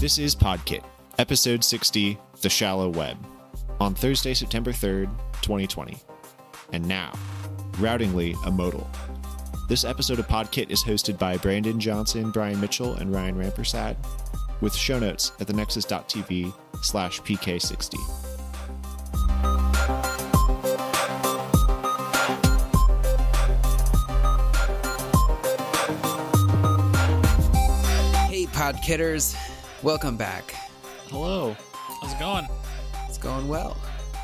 This is Podkit, episode 60, The Shallow Web, on Thursday, September 3rd, 2020. And now, routingly a modal. This episode of Podkit is hosted by Brandon Johnson, Brian Mitchell, and Ryan Rampersad, with show notes at thenexus.tv slash pk60. Hey, Podkitters. Welcome back. Hello. How's it going? It's going well.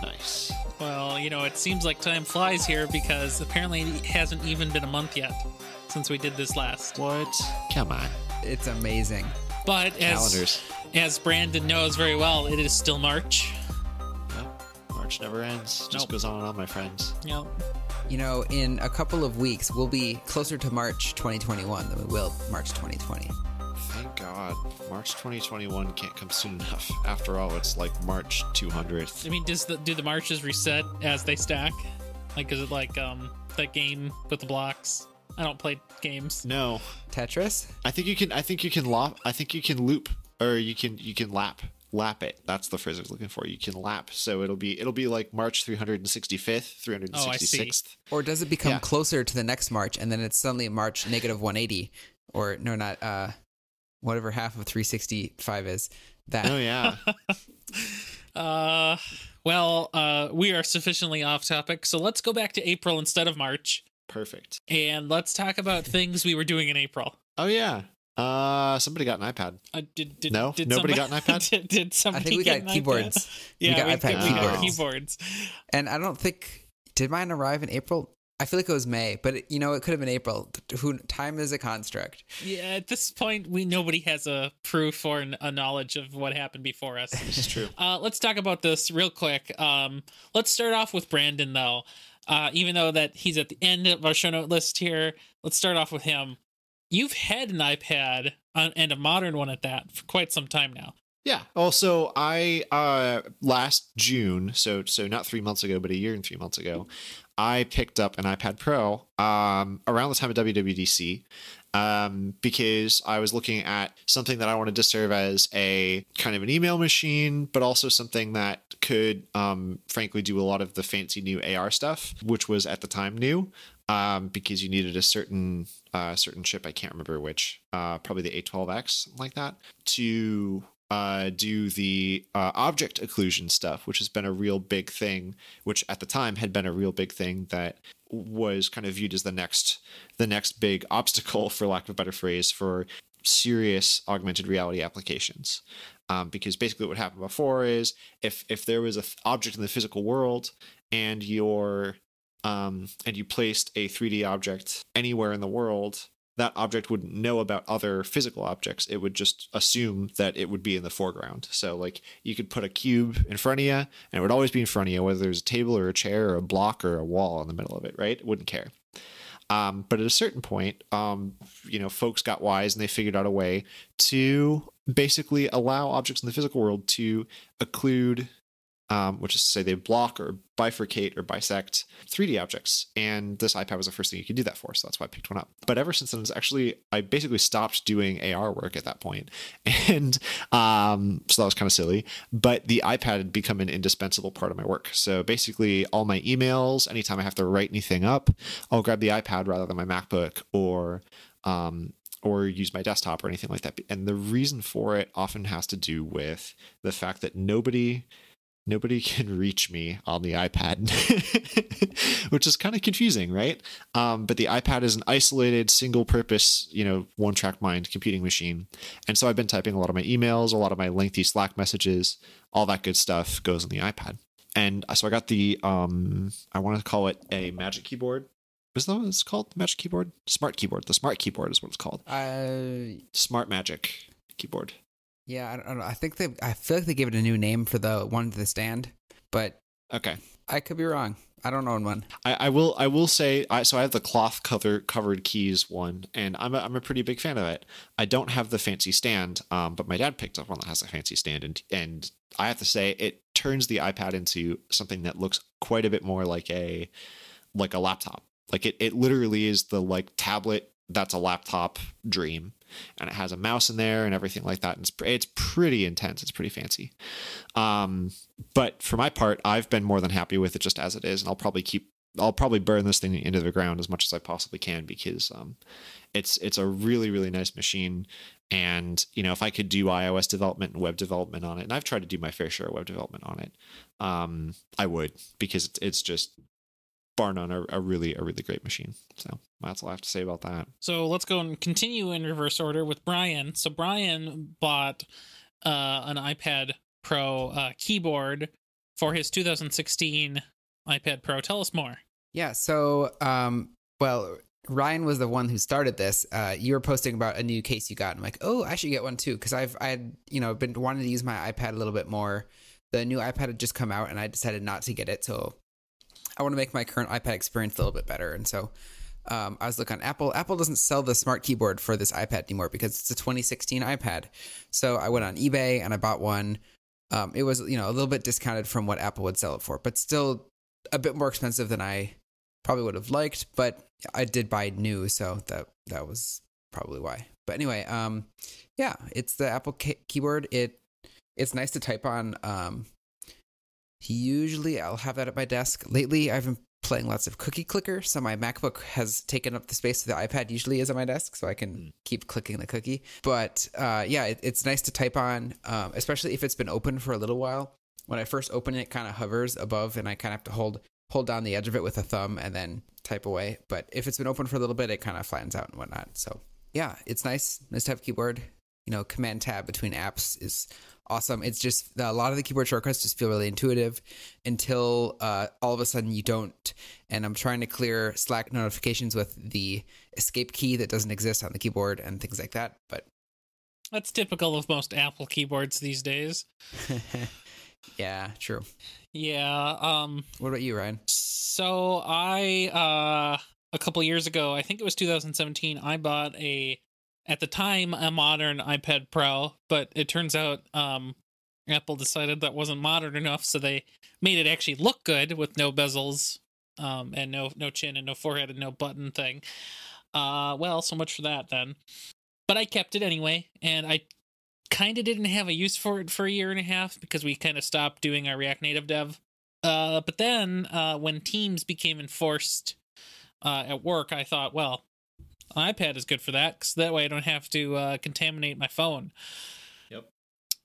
Nice. Well, you know, it seems like time flies here because apparently it hasn't even been a month yet since we did this last. What? Come on. It's amazing. But as Calendars. as Brandon knows very well, it is still March. Nope. March never ends. Just Nope. goes on and on, my friends. Know, You know, in a couple of weeks, we'll be closer to March 2021 than we will March 2020. Thank God. March 2021 can't come soon enough. After all, it's like March 200th. I mean, does the do the marches reset as they stack? Like, is it like um that game with the blocks? I don't play games. No. Tetris? I think you can I think you can lop I think you can loop or you can you can lap lap it. That's the phrase I was looking for. You can lap. So it'll be it'll be like March 365th, Oh, 366th. Or does it become Yeah. closer to the next March and then it's suddenly March negative 180? Or, no, not, uh, whatever half of 365 is. That. Oh yeah. Uh, well, uh, we are sufficiently off topic, so let's go back to April instead of March, Perfect. and let's talk about things we were doing in April. Oh yeah. Uh somebody got an iPad. Uh, did, did, No? did Nobody somebody, got an iPad? did, did I think we get got keyboards. Yeah, got iPad we got keyboards. keyboards. And I don't think, did mine arrive in April? I feel like it was May, but it, you know, it could have been April. Who Time is a construct. Yeah, at this point, we nobody has a proof or an- a knowledge of what happened before us. It's true. Uh, let's talk about this real quick. Um, let's start off with Brandon, though. Uh, even though that he's at the end of our show note list here, let's start off with him. You've had an iPad uh, and a modern one at that for quite some time now. Yeah. Also, I uh last June, so so not three months ago, but a year and three months ago, I picked up an iPad Pro um around the time of WWDC. Um, because I was looking at something that I wanted to serve as a kind of an email machine, but also something that could, um, frankly, do a lot of the fancy new AR stuff, which was at the time new, um, because you needed a certain uh, certain chip. I can't remember which, uh, probably the A12X, something like that, to uh, do the uh, object occlusion stuff, which has been a real big thing, which at the time had been a real big thing that was kind of viewed as the next the next big obstacle, for lack of a better phrase, for serious augmented reality applications. Um, because basically, what happened before is if if there was a th- object in the physical world and your um, and you placed a 3D object anywhere in the world, that object wouldn't know about other physical objects. It would just assume that it would be in the foreground. So, like, you could put a cube in front of you, and it would always be in front of you, whether there's a table or a chair or a block or a wall in the middle of it, right? It wouldn't care. Um, but at a certain point, um, you know, folks got wise and they figured out a way to basically allow objects in the physical world to occlude, um, which is to say they block or bifurcate or bisect 3D objects. And this iPad was the first thing you could do that for, so that's why I picked one up. But ever since then, it's actually I basically stopped doing AR work at that point, and um, so that was kind of silly. But the iPad had become an indispensable part of my work. So basically, all my emails, anytime I have to write anything up, I'll grab the iPad rather than my MacBook or um, or use my desktop or anything like that. And the reason for it often has to do with the fact that nobody nobody can reach me on the iPad, which is kind of confusing, right? Um, but the iPad is an isolated, single purpose, you know, one track mind computing machine. And so I've been typing a lot of my emails, a lot of my lengthy Slack messages, all that good stuff goes on the iPad. And so I got the, um, I want to call it a Magic Keyboard. Is that what it's called? Magic Keyboard? Smart Keyboard. The Smart Keyboard is what it's called. Uh, Smart Magic Keyboard. Yeah, I don't, know. I think they, I feel like they gave it a new name for the one to the stand, but Okay. I could be wrong. I don't own one. I, I will I will say I so I have the cloth cover covered keys one and I'm a, I'm a pretty big fan of it. I don't have the fancy stand, um, but my dad picked up one that has a fancy stand and and I have to say it turns the iPad into something that looks quite a bit more like a like a laptop. Like it it literally is the like tablet that's a laptop dream. And it has a mouse in there and everything like that. And it's it's pretty intense. It's pretty fancy. Um, but for my part, I've been more than happy with it just as it is, and I'll probably keep I'll probably burn this thing into the ground as much as I possibly can because um, it's it's a really really nice machine. And you know, if I could do iOS development and web development on it, and I've tried to do my fair share of web development on it, um, I would because it's, it's just bar none a, a really a really great machine. So that's all I have to say about that. So let's go and continue in reverse order with Brian. So Brian bought uh, an iPad Pro uh, keyboard for his 2016 iPad Pro. Tell us more. Yeah. So, um, well, Ryan was the one who started this. Uh, you were posting about a new case you got. I'm like, oh, I should get one too because I've I had you know been wanting to use my iPad a little bit more. The new iPad had just come out, and I decided not to get it. So I want to make my current iPad experience a little bit better, and so. Um, I was looking on Apple. Apple doesn't sell the smart keyboard for this iPad anymore because it's a 2016 iPad. So I went on eBay and I bought one. Um, it was you know a little bit discounted from what Apple would sell it for, but still a bit more expensive than I probably would have liked, but I did buy new, so that that was probably why. But anyway, um, yeah, it's the Apple key- keyboard. It it's nice to type on. Um, usually I'll have that at my desk. Lately, I've been playing lots of cookie clicker, so my MacBook has taken up the space that the iPad usually is on my desk, so I can Mm. keep clicking the cookie. But uh, yeah, it, it's nice to type on, um, especially if it's been open for a little while. When I first open it, it kind of hovers above, and I kind of have to hold hold down the edge of it with a thumb and then type away. But if it's been open for a little bit, it kind of flattens out and whatnot. So yeah, it's nice. Nice to have a keyboard. You know, command tab between apps is awesome. It's just a lot of the keyboard shortcuts just feel really intuitive until uh, all of a sudden you don't. And I'm trying to clear Slack notifications with the escape key that doesn't exist on the keyboard and things like that. But That's typical of most Apple keyboards these days. yeah, true. Yeah. Um. What about you, Ryan? So I uh a couple years ago, I think it was 2017, I bought a at the time a modern iPad Pro, but it turns out um Apple decided that wasn't modern enough, so they made it actually look good with no bezels um and no no chin and no forehead and no button thing. Uh well, so much for that then. But I kept it anyway, and I kind of didn't have a use for it for a year and a half because we kind of stopped doing our React Native dev. Uh, but then uh, when Teams became enforced uh, at work, I thought, well, iPad is good for that because that way I don't have to uh, contaminate my phone. Yep.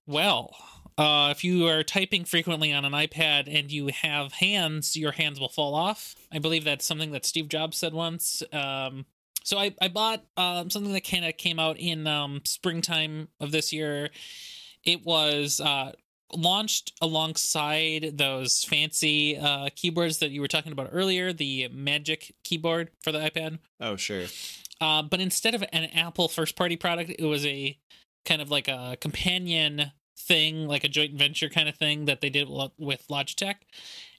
Well, uh, if you are typing frequently on an iPad and you have hands, your hands will fall off. I believe that's something that Steve Jobs said once. Um, so I, I bought um, something that kind of came out in um, springtime of this year. It was uh, launched alongside those fancy uh, keyboards that you were talking about earlier, the Magic keyboard for the iPad. Oh sure. Uh, but instead of an Apple first party product, it was a kind of like a companion thing, like a joint venture kind of thing that they did with Logitech.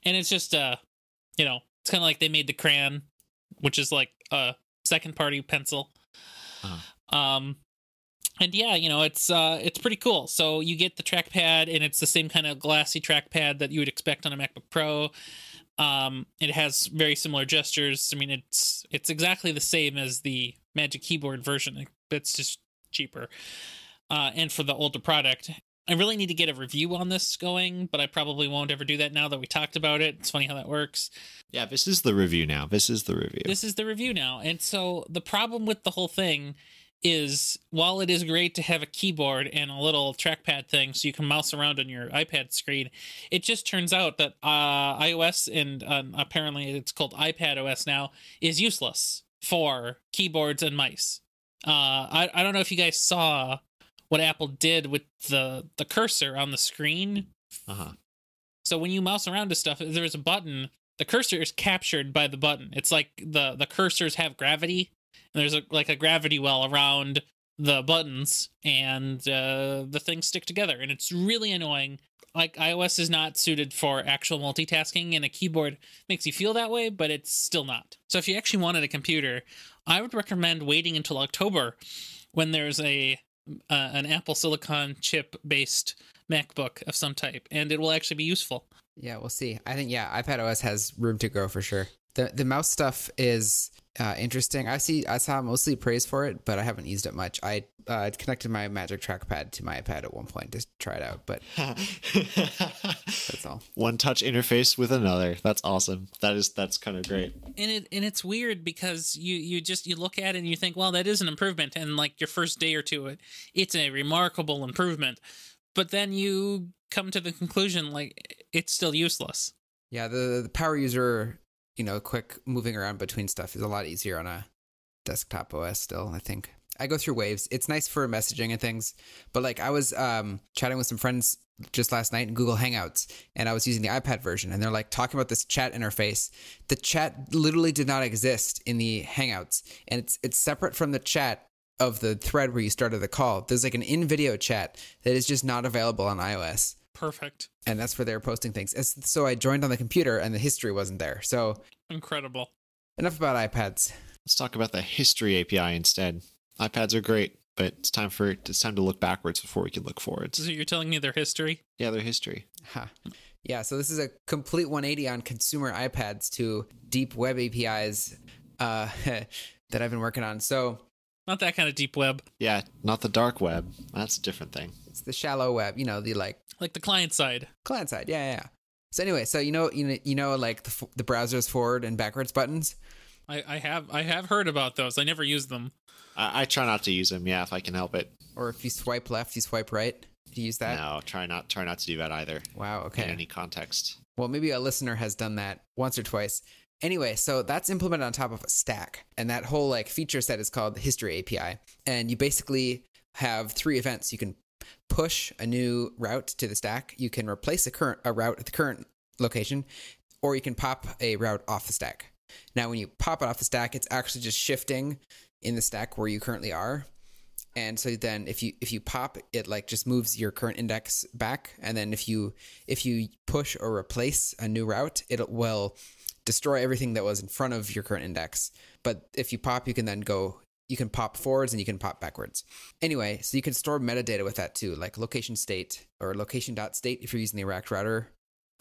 And it's just, uh, you know, it's kind of like they made the crayon, which is like a second party pencil. Uh-huh. Um, and yeah, you know, it's uh, it's pretty cool. So you get the trackpad, and it's the same kind of glassy trackpad that you would expect on a MacBook Pro. Um, it has very similar gestures. I mean, it's it's exactly the same as the Magic Keyboard version. It's just cheaper. Uh, and for the older product, I really need to get a review on this going, but I probably won't ever do that now that we talked about it. It's funny how that works. Yeah, this is the review now. This is the review. This is the review now. And so the problem with the whole thing is while it is great to have a keyboard and a little trackpad thing so you can mouse around on your iPad screen, it just turns out that uh, iOS and um, apparently it's called iPad OS now is useless for keyboards and mice. Uh, I, I don't know if you guys saw what Apple did with the, the cursor on the screen uh-huh. so when you mouse around to stuff, there's a button, the cursor is captured by the button. It's like the the cursors have gravity, and there's a like a gravity well around the buttons, and uh, the things stick together, and it's really annoying. Like iOS is not suited for actual multitasking, and a keyboard makes you feel that way, but it's still not. So if you actually wanted a computer, I would recommend waiting until October, when there's a uh, an Apple Silicon chip based MacBook of some type, and it will actually be useful. Yeah, we'll see. I think yeah, iPad OS has room to grow for sure. The the mouse stuff is uh, interesting. I see. I saw mostly praise for it, but I haven't used it much. I uh, connected my Magic Trackpad to my iPad at one point to try it out, but that's all. One touch interface with another. That's awesome. That is that's kind of great. and it and it's weird because you you just you look at it and you think well that is an improvement and like your first day or two it it's a remarkable improvement but then you come to the conclusion like it's still useless Yeah, the the power user, you know, quick moving around between stuff is a lot easier on a desktop OS still, I think. I go through waves. It's nice for messaging and things, but like I was um chatting with some friends just last night in Google Hangouts and I was using the iPad version and they're like talking about this chat interface. The chat literally did not exist in the Hangouts and it's it's separate from the chat of the thread where you started the call. There's like an in-video chat that is just not available on iOS perfect and that's where they were posting things. So I joined on the computer, and the history wasn't there. So incredible enough about iPads. Let's talk about the history API instead. iPads are great, but it's time for it's time to look backwards before we can look forwards. so you're telling me their history Yeah, their history. Ha. Yeah. So this is a complete 180 on consumer iPads to deep web APIs uh, that I've been working on. So not that kind of deep web Yeah, not the dark web. That's a different thing. it's the shallow web. You know, the like like the client side client side. Yeah, yeah. yeah. So anyway, so you know, you know, you know, like the f- the browser's forward and backwards buttons. I, I have I have heard about those I never use them I, I try not to use them. Yeah, if I can help it. Or if you swipe left, you swipe right. Do you use that? no, try not try not to do that either Wow. Okay. in any context. Well, maybe a listener has done that once or twice. Anyway, so that's implemented on top of a stack. And that whole like feature set is called the history API. And you basically have three events. You can push a new route to the stack, you can replace a current a route at the current location, or you can pop a route off the stack. Now, when you pop it off the stack, it's actually just shifting in the stack where you currently are. And so then if you if you pop it like just moves your current index back and then if you if you push or replace a new route it will destroy everything that was in front of your current index. But if you pop you can then go you can pop forwards and you can pop backwards. Anyway, so you can store metadata with that too, like location state or location dot state if you're using the React router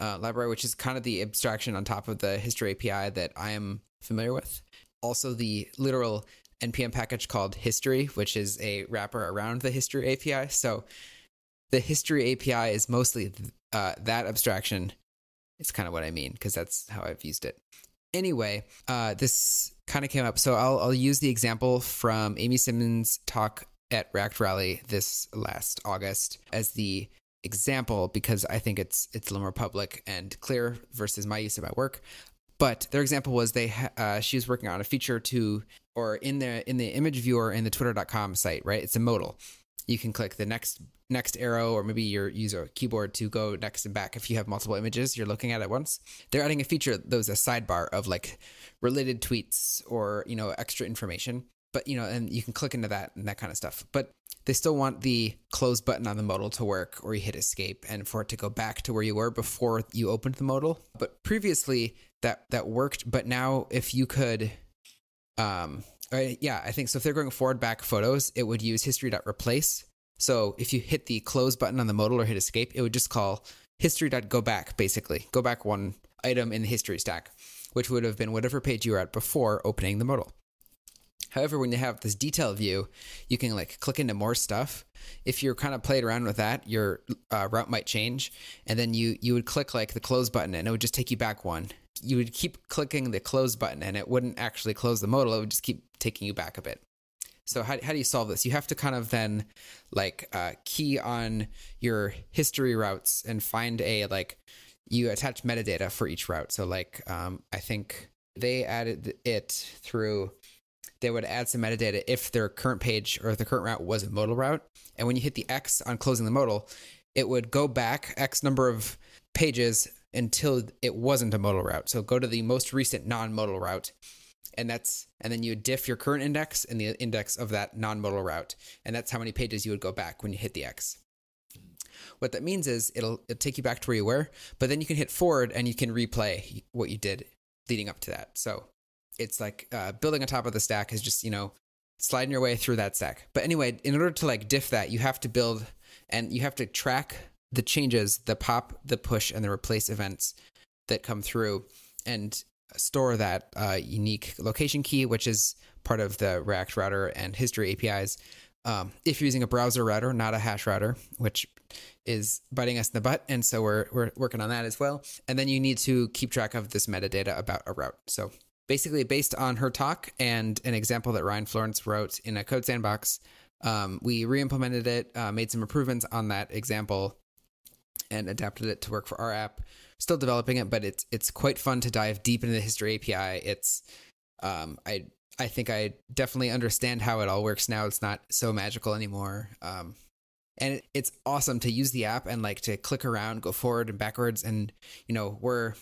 uh, library, which is kind of the abstraction on top of the history API that I am familiar with. Also, the literal npm package called history, which is a wrapper around the history API. So the history API is mostly uh, that abstraction. It's kind of what I mean because that's how I've used it. Anyway, uh, this kind of came up. So I'll, I'll use the example from Amy Simmons' talk at React Rally this last August as the example because I think it's it's a little more public and clear versus my use of my work. But their example was they uh, she was working on a feature to or in the in the image viewer in the twitter.com site, right? It's a modal. You can click the next next arrow or maybe you use a keyboard to go next and back if you have multiple images you're looking at at once. They're adding a feature those a sidebar of like related tweets or, you know, extra information. But, you know, and you can click into that and that kind of stuff. But they still want the close button on the modal to work or you hit escape and for it to go back to where you were before you opened the modal. But previously that that worked, but now if you could um uh, yeah, I think so if they're going forward back photos, it would use history.replace. So if you hit the close button on the modal or hit escape, it would just call history.go back basically. Go back one item in the history stack, which would have been whatever page you were at before opening the modal. However, when you have this detail view, you can like click into more stuff. If you're kind of played around with that, your uh, route might change, and then you you would click like the close button, and it would just take you back one. You would keep clicking the close button, and it wouldn't actually close the modal. It would just keep taking you back a bit. So how how do you solve this? You have to kind of then like uh, key on your history routes and find a like you attach metadata for each route. So like um, I think they added it through they would add some metadata if their current page or the current route was a modal route. And when you hit the X on closing the modal, it would go back X number of pages until it wasn't a modal route. So go to the most recent non-modal route. And that's and then you diff your current index and the index of that non-modal route. And that's how many pages you would go back when you hit the X. What that means is it'll, it'll take you back to where you were, but then you can hit forward and you can replay what you did leading up to that. So it's like uh, building on top of the stack is just you know sliding your way through that stack but anyway in order to like diff that you have to build and you have to track the changes the pop the push and the replace events that come through and store that uh, unique location key, which is part of the React router and history APIs. Um, if you're using a browser router, not a hash router, which is biting us in the butt, and so we're we're working on that as well. And then you need to keep track of this metadata about a route. So basically, based on her talk and an example that Ryan Florence wrote in a code sandbox, um, we re-implemented it, uh, made some improvements on that example, and adapted it to work for our app. Still developing it, but it's it's quite fun to dive deep into the history API. It's um, I I think I definitely understand how it all works now. It's not so magical anymore. Um, and it, it's awesome to use the app and like to click around, go forward and backwards, and you know we're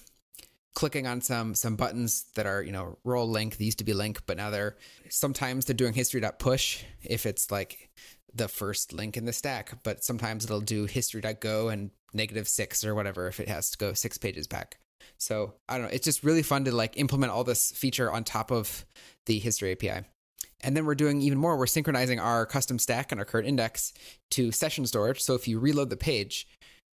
clicking on some some buttons that are you know roll link. They used to be link, but now they're sometimes they're doing history.push if it's like the first link in the stack, but sometimes it'll do history.go and negative six or whatever if it has to go six pages back. So I don't know. It's just really fun to like implement all this feature on top of the history API. And then we're doing even more. We're synchronizing our custom stack and our current index to session storage. So if you reload the page,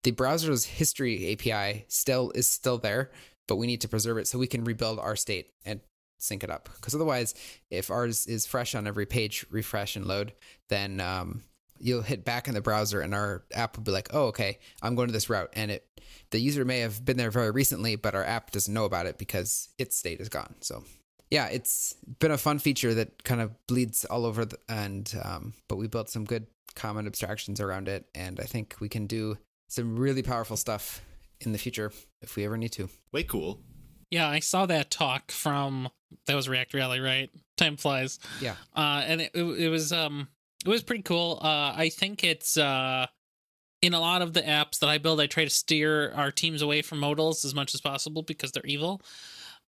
the browser's history API still is still there, but we need to preserve it so we can rebuild our state and sync it up. Because otherwise, if ours is fresh on every page, refresh and load, then um, you'll hit back in the browser and our app will be like, oh, okay, I'm going to this route. And it the user may have been there very recently, but our app doesn't know about it because its state is gone. So yeah, it's been a fun feature that kind of bleeds all over the, and um, but we built some good common abstractions around it. And I think we can do some really powerful stuff in the future if we ever need to. Way cool. Yeah, I saw that talk from that was React Rally, right? Time flies. Yeah. Uh, and it, it, it was um it was pretty cool. Uh, I think it's uh in a lot of the apps that I build, I try to steer our teams away from modals as much as possible because they're evil.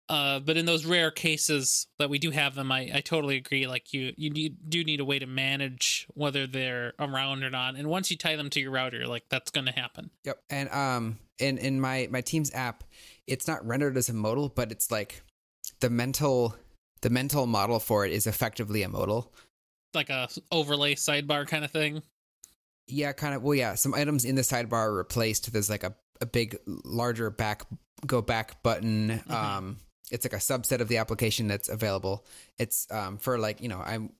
Uh, but in those rare cases that we do have them, I, I totally agree. Like you, you need, do need a way to manage whether they're around or not. And once you tie them to your router, like that's going to happen. Yep. And um, in in my my team's app, it's not rendered as a modal, but it's like the mental the mental model for it is effectively a modal. Like a overlay sidebar kind of thing. Yeah, kind of. Well, yeah, some items in the sidebar are replaced. There's like a, a big, larger back go back button. Mm-hmm. Um, it's like a subset of the application that's available. It's um, for like you know I'm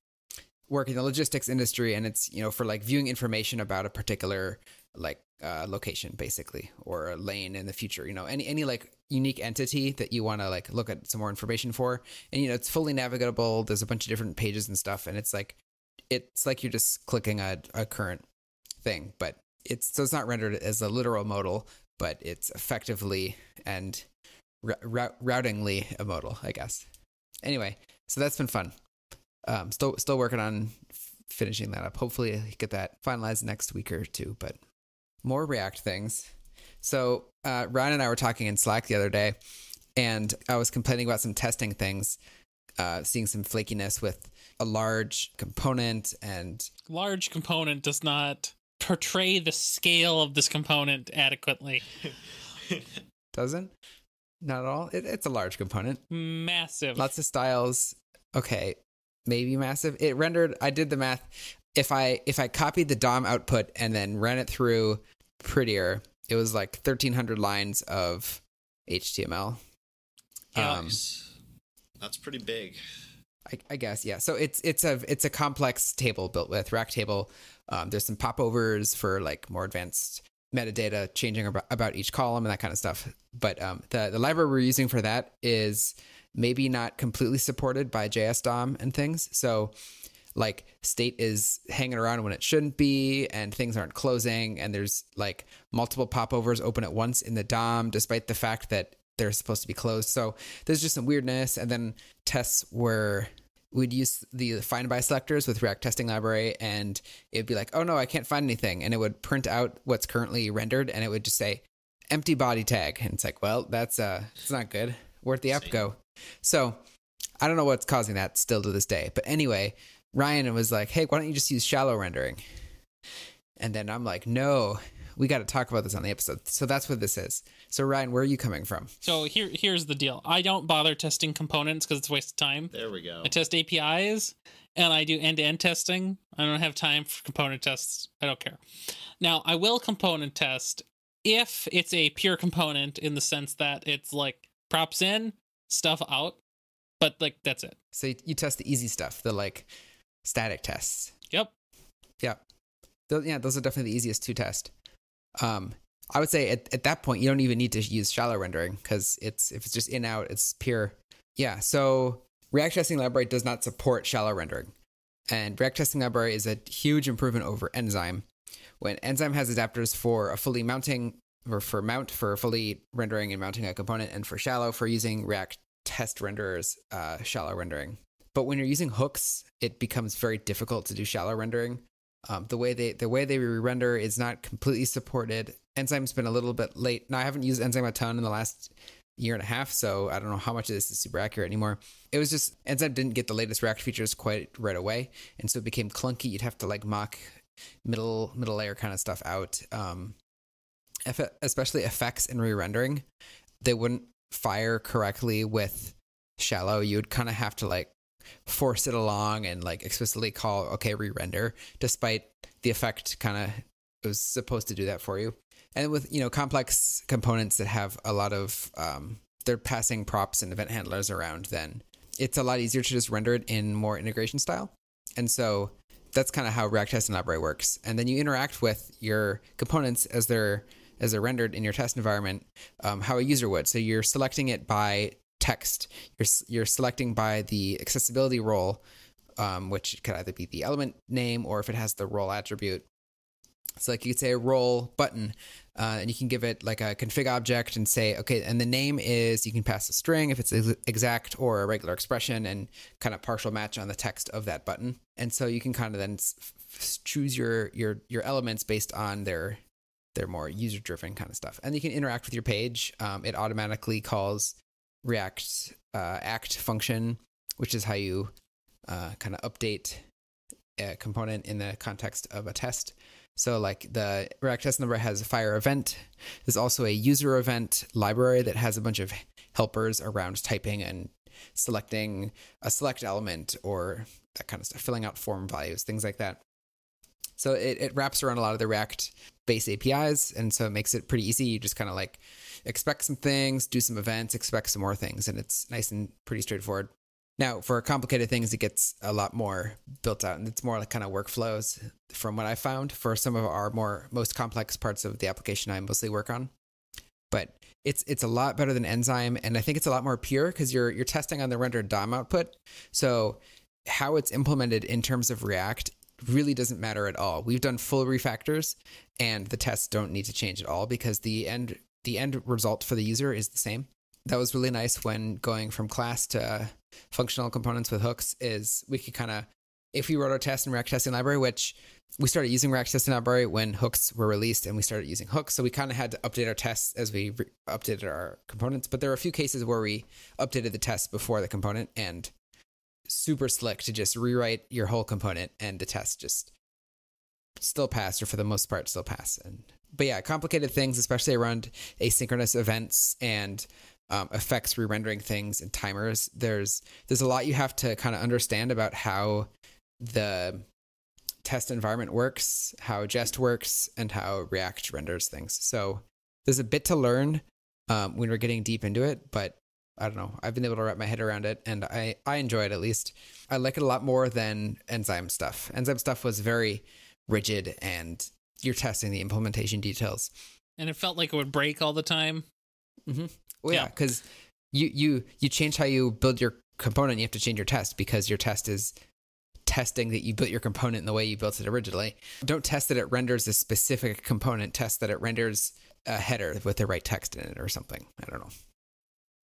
working in the logistics industry, and it's you know for like viewing information about a particular like uh, location basically or a lane in the future. You know any any like unique entity that you want to like look at some more information for, and you know it's fully navigable. There's a bunch of different pages and stuff, and it's like it's like you're just clicking a, a current thing, but it's so it's not rendered as a literal modal, but it's effectively and routingly a modal, I guess. Anyway, so that's been fun. Um, still still working on finishing that up. Hopefully, get that finalized next week or two. But more React things. So uh, Ryan and I were talking in Slack the other day, and I was complaining about some testing things, uh, seeing some flakiness with a large component and large component does not portray the scale of this component adequately. Doesn't? Not at all. It, it's a large component. Massive. Lots of styles. Okay, maybe massive. It rendered. I did the math. If I if I copied the DOM output and then ran it through Prettier, it was like thirteen hundred lines of HTML. Um, That's pretty big. I, I, guess yeah. So it's it's a it's a complex table built with React Table. Um, there's some popovers for like more advanced metadata changing about, about each column and that kind of stuff. But um, the the library we're using for that is maybe not completely supported by JS DOM and things. So like state is hanging around when it shouldn't be and things aren't closing and there's like multiple popovers open at once in the DOM despite the fact that they're supposed to be closed. So there's just some weirdness and then tests where we'd use the find by selectors with React testing library and it'd be like, oh no, I can't find anything. And it would print out what's currently rendered and it would just say empty body tag. And it's like, well, that's uh it's not good. Where'd the app go? So I don't know what's causing that still to this day. But anyway, Ryan was like, hey, why don't you just use shallow rendering? And then I'm like, no, we got to talk about this on the episode. So that's what this is. So Ryan, where are you coming from? So here, here's the deal. I don't bother testing components because it's a waste of time. There we go. I test APIs and I do end-to-end testing. I don't have time for component tests. I don't care. Now I will component test if it's a pure component in the sense that it's like props in, stuff out, but like that's it. So you, you test the easy stuff, the like static tests. Yep. Yep. Those, yeah, those are definitely the easiest to test. Um, I would say at, at that point you don't even need to use shallow rendering because it's if it's just in out, it's pure. Yeah. So React Testing Library does not support shallow rendering, and React Testing Library is a huge improvement over Enzyme. When Enzyme has adapters for a fully mounting or for mount for fully rendering and mounting a component, and for shallow for using React test renderers, uh, shallow rendering. But when you're using hooks, it becomes very difficult to do shallow rendering. Um, the way they the way they re-render is not completely supported. Enzyme's been a little bit late. Now I haven't used Enzyme a ton in the last year and a half, so I don't know how much of this is super accurate anymore. It was just Enzyme didn't get the latest React features quite right away, and so it became clunky. You'd have to like mock middle middle layer kind of stuff out. Um, especially effects and re-rendering, they wouldn't fire correctly with shallow. You would kind of have to like force it along and like explicitly call okay re-render, despite the effect kind of was supposed to do that for you. And with you know complex components that have a lot of um, they're passing props and event handlers around, then it's a lot easier to just render it in more integration style. And so that's kind of how React Testing Library works. And then you interact with your components as they're as they're rendered in your test environment, um, how a user would. So you're selecting it by text. You're you're selecting by the accessibility role, um, which could either be the element name or if it has the role attribute. So like you could say a role button, uh, and you can give it like a config object and say, okay, and the name is you can pass a string if it's exact or a regular expression and kind of partial match on the text of that button. And so you can kind of then choose your your your elements based on their their more user driven kind of stuff. And you can interact with your page. Um, it automatically calls React uh, Act function, which is how you uh, kind of update a component in the context of a test. So, like the React test number has a fire event. There's also a user event library that has a bunch of helpers around typing and selecting a select element or that kind of stuff, filling out form values, things like that. So it, it wraps around a lot of the React base APIs. And so it makes it pretty easy. You just kind of like expect some things, do some events, expect some more things. And it's nice and pretty straightforward. Now, for complicated things, it gets a lot more built out, and it's more like kind of workflows from what I found for some of our more most complex parts of the application I mostly work on. But it's it's a lot better than Enzyme, and I think it's a lot more pure because you're you're testing on the rendered DOM output. So how it's implemented in terms of React really doesn't matter at all. We've done full refactors, and the tests don't need to change at all because the end the end result for the user is the same. That was really nice when going from class to functional components with hooks is we could kind of if we wrote our test in React Testing Library, which we started using React Testing Library when hooks were released and we started using hooks. So we kind of had to update our tests as we updated our components. But there were a few cases where we updated the test before the component and super slick to just rewrite your whole component and the test just still pass or for the most part still pass. And but yeah, complicated things, especially around asynchronous events and um, effects re-rendering things and timers. There's there's a lot you have to kind of understand about how the test environment works, how Jest works, and how React renders things. So there's a bit to learn um, when we're getting deep into it, but I don't know. I've been able to wrap my head around it, and I I enjoy it at least. I like it a lot more than Enzyme stuff. Enzyme stuff was very rigid, and you're testing the implementation details. And it felt like it would break all the time. Mm-hmm. Well, yeah, because yeah, you you you change how you build your component. You have to change your test because your test is testing that you built your component in the way you built it originally. Don't test that it renders a specific component. Test that it renders a header with the right text in it or something. I don't know.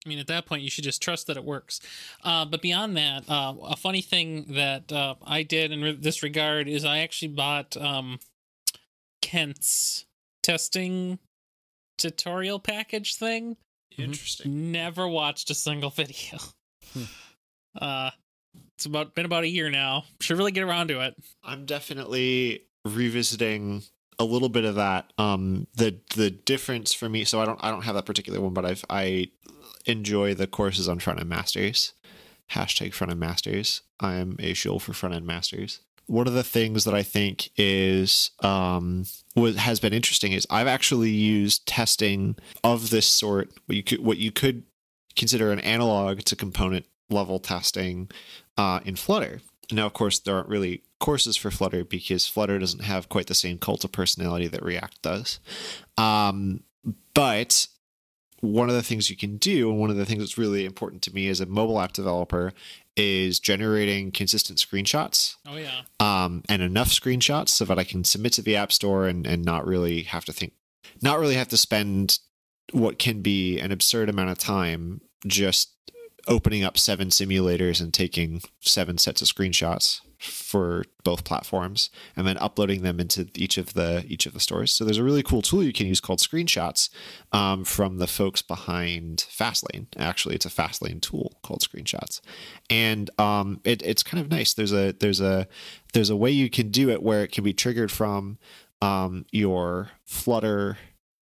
I mean, at that point, you should just trust that it works. Uh, but beyond that, uh, a funny thing that uh, I did in this regard is I actually bought um, Kent's testing tutorial package thing. Interesting. Never watched a single video. Hmm. Uh, it's about been about a year now. Should really get around to it. I'm definitely revisiting a little bit of that. Um, the the difference for me. So I don't I don't have that particular one, but I've I enjoy the courses on front end masters. Hashtag front end masters. I am a shill for front end masters. One of the things that I think is um, what has been interesting is I've actually used testing of this sort. What you could what you could consider an analog to component level testing uh, in Flutter. Now, of course, there aren't really courses for Flutter because Flutter doesn't have quite the same cult of personality that React does. Um, but one of the things you can do, and one of the things that's really important to me as a mobile app developer, is generating consistent screenshots Oh yeah. um, and enough screenshots so that I can submit to the App Store and, and not really have to think, not really have to spend what can be an absurd amount of time just opening up seven simulators and taking seven sets of screenshots for both platforms and then uploading them into each of the each of the stores so there's a really cool tool you can use called screenshots um, from the folks behind fastlane actually it's a fastlane tool called screenshots and um, it, it's kind of nice there's a there's a there's a way you can do it where it can be triggered from um, your flutter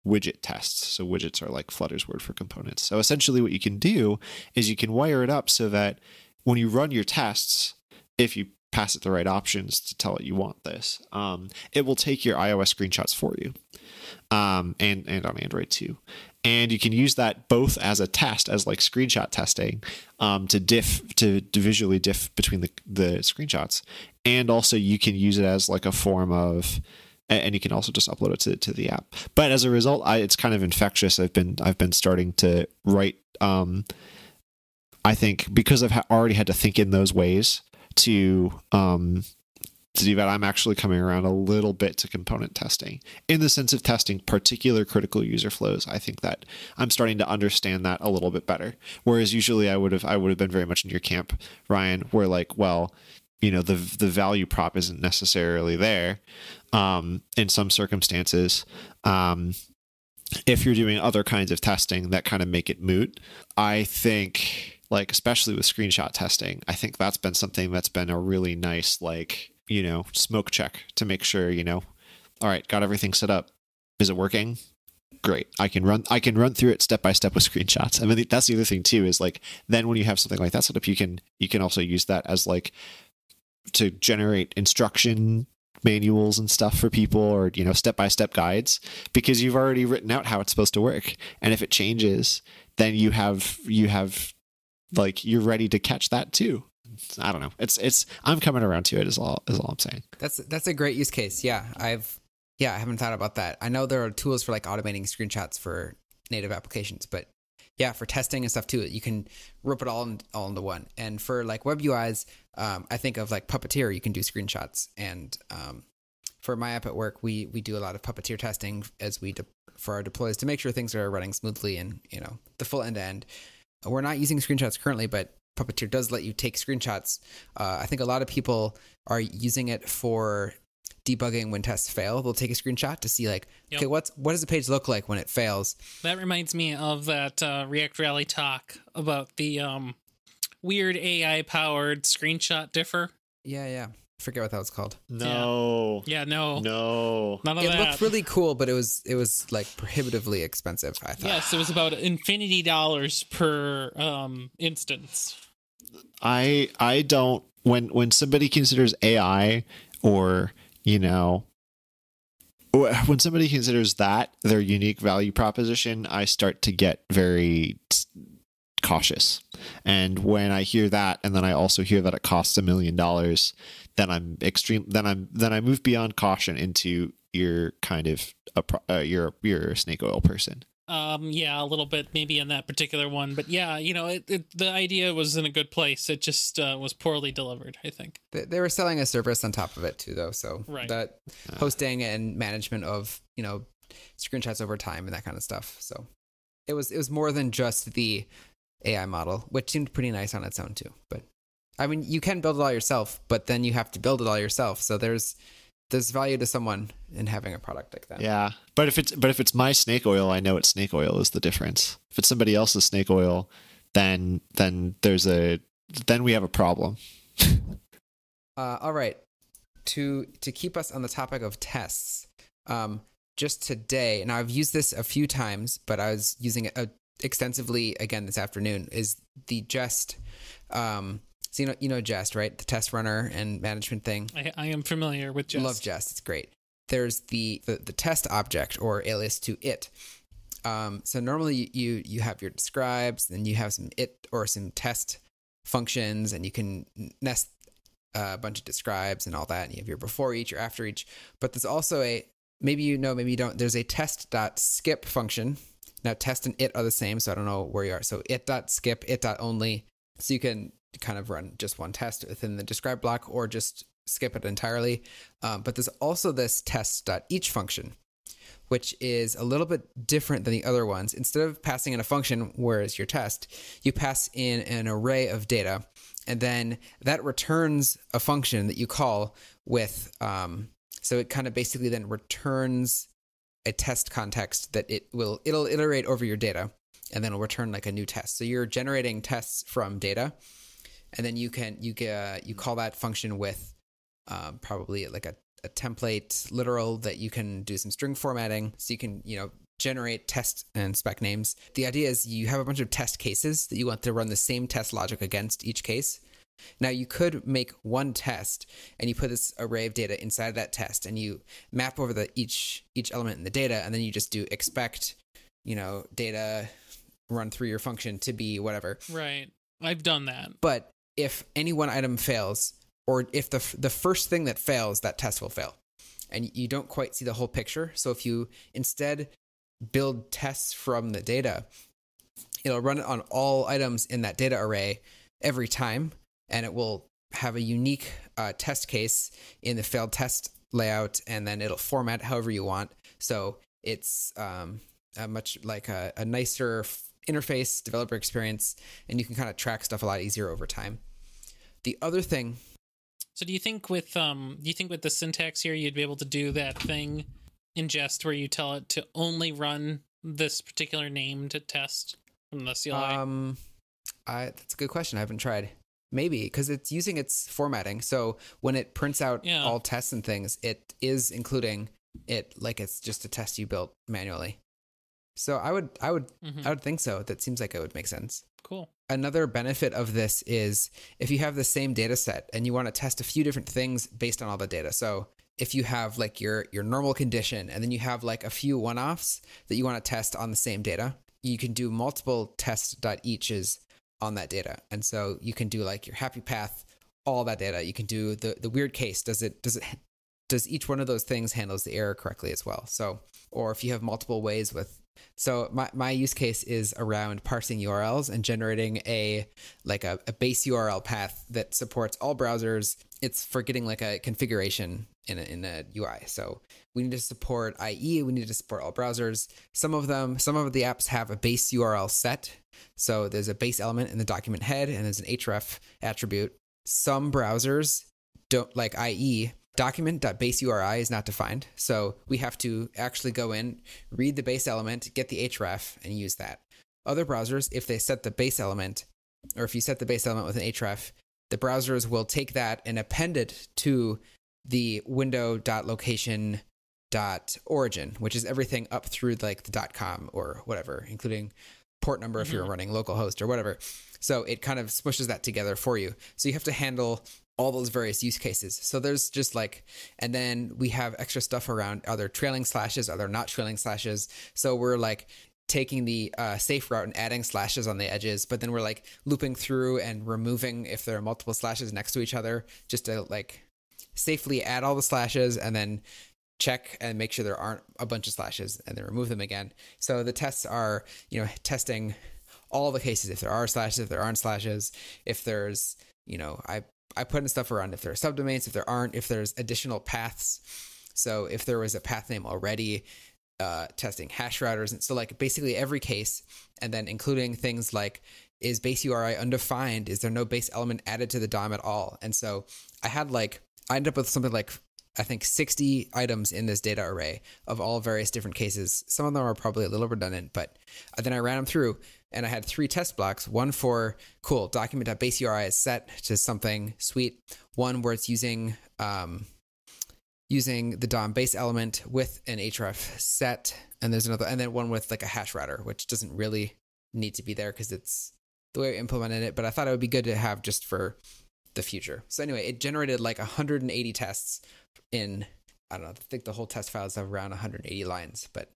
widget tests. So widgets are like Flutter's word for components. So essentially what you can do is you can wire it up so that when you run your tests, if you pass it the right options to tell it you want this, um, it will take your iOS screenshots for you. Um, and, and on Android too. And you can use that both as a test, as like screenshot testing, um, to diff to, to visually diff between the, the screenshots. And also you can use it as like a form of and you can also just upload it to, to the app. But as a result, I, it's kind of infectious. I've been I've been starting to write. Um, I think because I've ha- already had to think in those ways to um, to do that, I'm actually coming around a little bit to component testing in the sense of testing particular critical user flows. I think that I'm starting to understand that a little bit better. Whereas usually I would have I would have been very much in your camp, Ryan, where like, well, you know the the value prop isn't necessarily there um, in some circumstances um, if you're doing other kinds of testing that kind of make it moot i think like especially with screenshot testing i think that's been something that's been a really nice like you know smoke check to make sure you know all right got everything set up. Is it working? Great. I can run i can run through it step by step with screenshots. I mean that's the other thing too is like then when you have something like that set up you can you can also use that as like to generate instruction manuals and stuff for people or you know step by step guides because you've already written out how it's supposed to work. And if it changes then you have you have like you're ready to catch that too i don't know it's it's i'm coming around to it is all is all i'm saying That's that's a great use case. Yeah, I've yeah, I haven't thought about that. I know there are tools for like automating screenshots for native applications, but yeah, for testing and stuff too, you can rope it all in, all into one. And for like web UIs, um, I think of like Puppeteer. You can do screenshots, and um, for my app at work, we we do a lot of Puppeteer testing as we for our deploys to make sure things are running smoothly and you know the full end to end. We're not using screenshots currently, but Puppeteer does let you take screenshots. Uh, I think a lot of people are using it for debugging when tests fail. They'll take a screenshot to see like, Yep. okay, what's what does the page look like when it fails? That reminds me of that uh, React Rally talk about the um, weird AI powered screenshot differ. Yeah, yeah. I forget what that was called. no Yeah, no, no none of It that. looked really cool, but it was it was like prohibitively expensive. I thought. yes, it was about infinity dollars per um, instance. I I don't when when somebody considers AI or you know when somebody considers that their unique value proposition, I start to get very cautious. And when I hear that, and then I also hear that it costs a million dollars, then I'm extreme. Then I'm then I move beyond caution into your kind of a pro- uh, you're you're a snake oil person. Um, yeah, a little bit maybe in that particular one, but yeah, you know, it, it, the idea was in a good place. It just uh, was poorly delivered. I think. They, they were selling a service on top of it too, though. So Right. that hosting and management of you know screenshots over time and that kind of stuff. So it was it was more than just the AI model, which seemed pretty nice on its own too. But I mean, you can build it all yourself, but then you have to build it all yourself. So there's there's value to someone in having a product like that. Yeah, but if it's but if it's my snake oil, I know it's snake oil is the difference. If it's somebody else's snake oil, then then there's a then we have a problem. Uh, all right. To to keep us on the topic of tests, um, just today, and I've used this a few times, but I was using it uh, extensively again this afternoon. Is the Jest, um, so you know you know Jest, right? The test runner and management thing. I, I am familiar with just Love Jest. It's great. There's the, the the test object or alias to it. Um, so normally you you have your describes, then you have some it or some test functions, and you can nest a bunch of describes and all that. And you have your before each or after each. But there's also a maybe you know, maybe you don't. There's a test.skip function. Now test and it are the same, so I don't know where you are. So it.skip, it.only. So you can kind of run just one test within the describe block or just skip it entirely. Um, but there's also this test.each function, which is a little bit different than the other ones. Instead of passing in a function, whereas your test, you pass in an array of data, and then that returns a function that you call with. Um, so it kind of basically then returns a test context that it will it'll iterate over your data, and then it'll return like a new test. So you're generating tests from data, and then you can you get you call that function with um, probably like a, a template literal that you can do some string formatting so you can you know generate test and spec names the idea is you have a bunch of test cases that you want to run the same test logic against each case now you could make one test and you put this array of data inside of that test and you map over the each each element in the data and then you just do expect you know data run through your function to be whatever Right. I've done that. but if any one item fails or if the the first thing that fails that test will fail. And you don't quite see the whole picture. So if you instead build tests from the data it'll run it on all items in that data array every time. And it will have a unique uh, test case in the failed test layout. And then it'll format however you want. So it's um, much like a, a nicer interface developer experience. And you can kind of track stuff a lot easier over time the other thing So do you think with um do you think with the syntax here you'd be able to do that thing in jest where you tell it to only run this particular named test from the CLI? Um, I that's a good question. I haven't tried. Maybe because it's using its formatting. So when it prints out Yeah. all tests and things, it is including it like it's just a test you built manually. So I would, I would, Mhm. I would think so. That seems like it would make sense. Cool. Another benefit of this is if you have the same data set and you want to test a few different things based on all the data. So if you have like your your normal condition and then you have like a few one-offs that you want to test on the same data, you can do multiple test.eaches on that data. And so you can do like your happy path, all that data. You can do the the weird case. Does it does it does each one of those things handles the error correctly as well? So or if you have multiple ways with so my, my use case is around parsing URLs and generating a like a, a base URL path that supports all browsers. It's for getting like a configuration in a, in a UI. So we need to support IE. We need to support all browsers. Some of them, some of the apps have a base URL set. So there's a base element in the document head and there's an href attribute. Some browsers don't like IE document.base URI is not defined. So we have to actually go in, read the base element, get the href, and use that. Other browsers, if they set the base element, or if you set the base element with an href, the browsers will take that and append it to the window.location.origin, which is everything up through like the .com or whatever, including port number if you're Mhm. running localhost or whatever. So it kind of smushes that together for you. So you have to handle all those various use cases. So there's just like, and then we have extra stuff around are there trailing slashes, are there not trailing slashes? So we're like taking the uh, safe route and adding slashes on the edges, but then we're like looping through and removing if there are multiple slashes next to each other just to like safely add all the slashes and then check and make sure there aren't a bunch of slashes and then remove them again. So the tests are, you know, testing all the cases if there are slashes, if there aren't slashes, if there's, you know, I I put in stuff around if there are subdomains, if there aren't, if there's additional paths. So if there was a path name already, uh, testing hash routers, and so like basically every case, and then including things like is base URI undefined? Is there no base element added to the DOM at all? And so I had like I ended up with something like I think 60 items in this data array of all various different cases. Some of them are probably a little redundant, but then I ran them through and I had three test blocks. One for cool document.base URI is set to something sweet. One where it's using um, using the DOM base element with an href set, and there's another, and then one with like a hash router, which doesn't really need to be there because it's the way I implemented it. But I thought it would be good to have just for the future. So anyway, it generated like 180 tests in I don't know. I think the whole test file is around 180 lines, but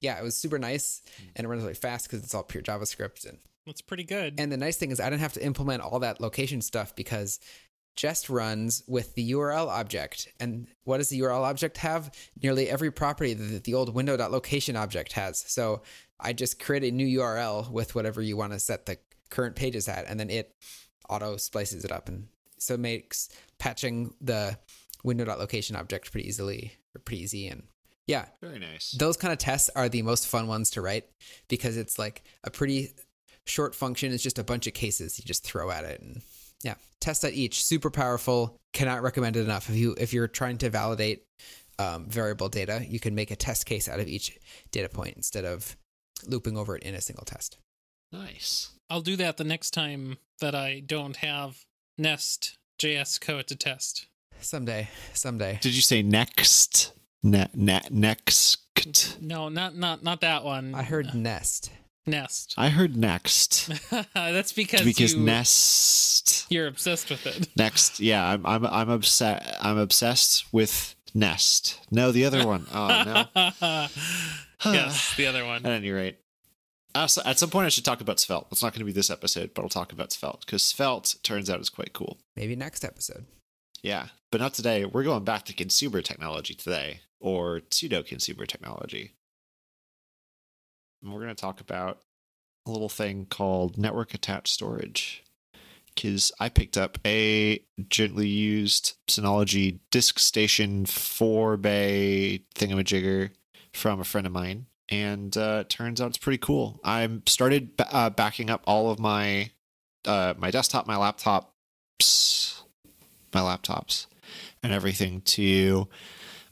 yeah, it was super nice mm. and it runs really fast because it's all pure JavaScript. And That's pretty good. and the nice thing is I didn't have to implement all that location stuff because Jest runs with the URL object. And what does the URL object have? Nearly every property that the old window.location object has. So I just create a new URL with whatever you want to set the current pages at, and then it auto splices it up. And so it makes patching the window.location object pretty easily or pretty easy. And yeah, Very nice. those kind of tests are the most fun ones to write because it's like a pretty short function. It's just a bunch of cases you just throw at it, and yeah, test.each. Super powerful. Cannot recommend it enough. If you if you're trying to validate um, variable data, you can make a test case out of each data point instead of looping over it in a single test. Nice. I'll do that the next time that I don't have Nest JS code to test. Someday, someday. Did you say next? Ne- ne- next. No, not not not that one. I heard Nest. Nest. I heard next That's because because you, Nest. you're obsessed with it. Next, yeah, I'm I'm I'm obsessed. I'm obsessed with Nest. No, the other one. Oh no. yes, the other one. At any rate, uh, also, at some point I should talk about Svelte. It's not going to be this episode, but I'll talk about Svelte because Svelte turns out is quite cool. Maybe next episode. Yeah, but not today. We're going back to consumer technology today, or pseudo consumer technology. And we're going to talk about a little thing called network attached storage. Because I picked up a gently used Synology Disk Station 4 bay thingamajigger from a friend of mine. And uh, turns out it's pretty cool. I started uh, backing up all of my uh, my desktop, my laptop, my laptops and everything to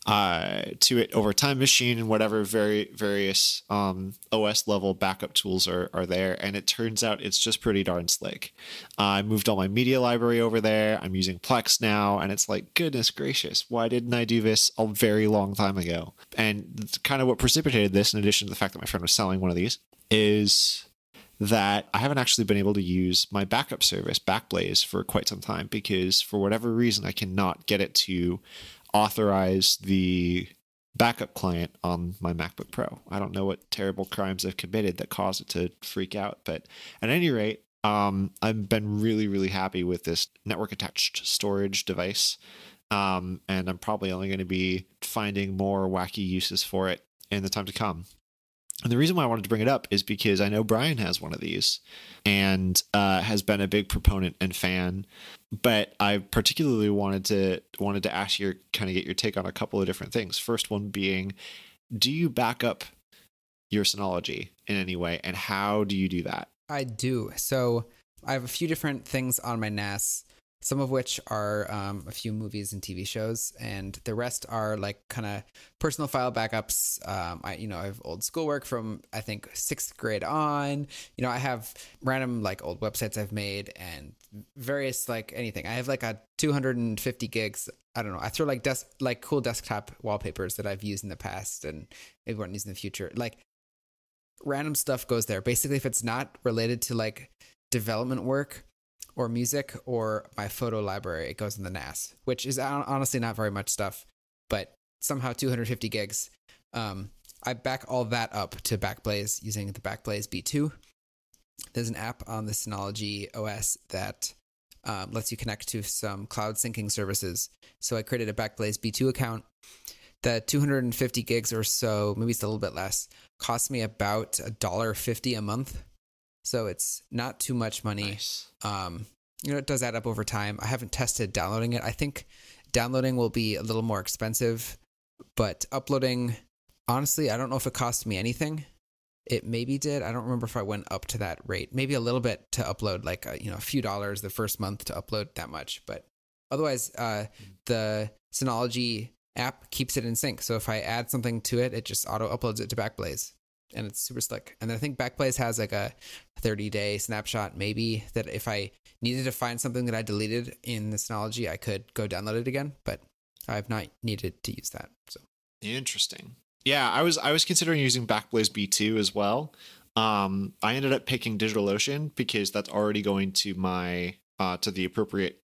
uh to it over time machine and whatever very various um os level backup tools are are there. And it turns out it's just pretty darn slick. Uh, i moved all my media library over there. I'm using plex now. And it's like goodness gracious why didn't i do this a very long time ago? And kind of what precipitated this in addition to the fact that my friend was selling one of these is that I haven't actually been able to use my backup service, Backblaze, for quite some time because for whatever reason I cannot get it to authorize the backup client on my MacBook Pro. I don't know what terrible crimes I've committed that caused it to freak out, but at any rate, um, I've been really, really happy with this network attached storage device. Um, and I'm probably only going to be finding more wacky uses for it in the time to come. And the reason why I wanted to bring it up is because I know Brian has one of these and uh, has been a big proponent and fan. But I particularly wanted to wanted to ask your kind of get your take on a couple of different things. First one being, do you back up your Synology in any way, and how do you do that? I do. So I have a few different things on my NAS, some of which are um, a few movies and TV shows, and the rest are like kind of personal file backups. Um, I, you know, I have old schoolwork from I think sixth grade on. You know, I have random like old websites I've made and various like anything. I have like a 250 gigs. I don't know. I throw like desk like cool desktop wallpapers that I've used in the past and maybe won't use in the future. Like random stuff goes there. Basically, if it's not related to like development work or music or my photo library, it goes in the NAS, which is honestly not very much stuff, but somehow 250 gigs. Um, I back all that up to Backblaze using the Backblaze B2. There's an app on the Synology OS that um, lets you connect to some cloud syncing services. So I created a Backblaze B2 account. The 250 gigs or so, maybe it's a little bit less, cost me about a dollar fifty a month. So it's not too much money. Nice. Um, you know, it does add up over time. I haven't tested downloading it. I think downloading will be a little more expensive, but uploading, honestly, I don't know if it cost me anything. It maybe did. I don't remember if I went up to that rate. Maybe a little bit to upload, like a, you know, a few dollars the first month to upload that much. But otherwise, uh, the Synology app keeps it in sync. So if I add something to it, it just auto uploads it to Backblaze, and it's super slick. And I think Backblaze has like a 30 day snapshot, maybe that if I needed to find something that I deleted in the Synology, I could go download it again. But I've not needed to use that. So Interesting. Yeah, I was I was considering using Backblaze B2 as well. Um, I ended up picking DigitalOcean because that's already going to my uh, to the appropriate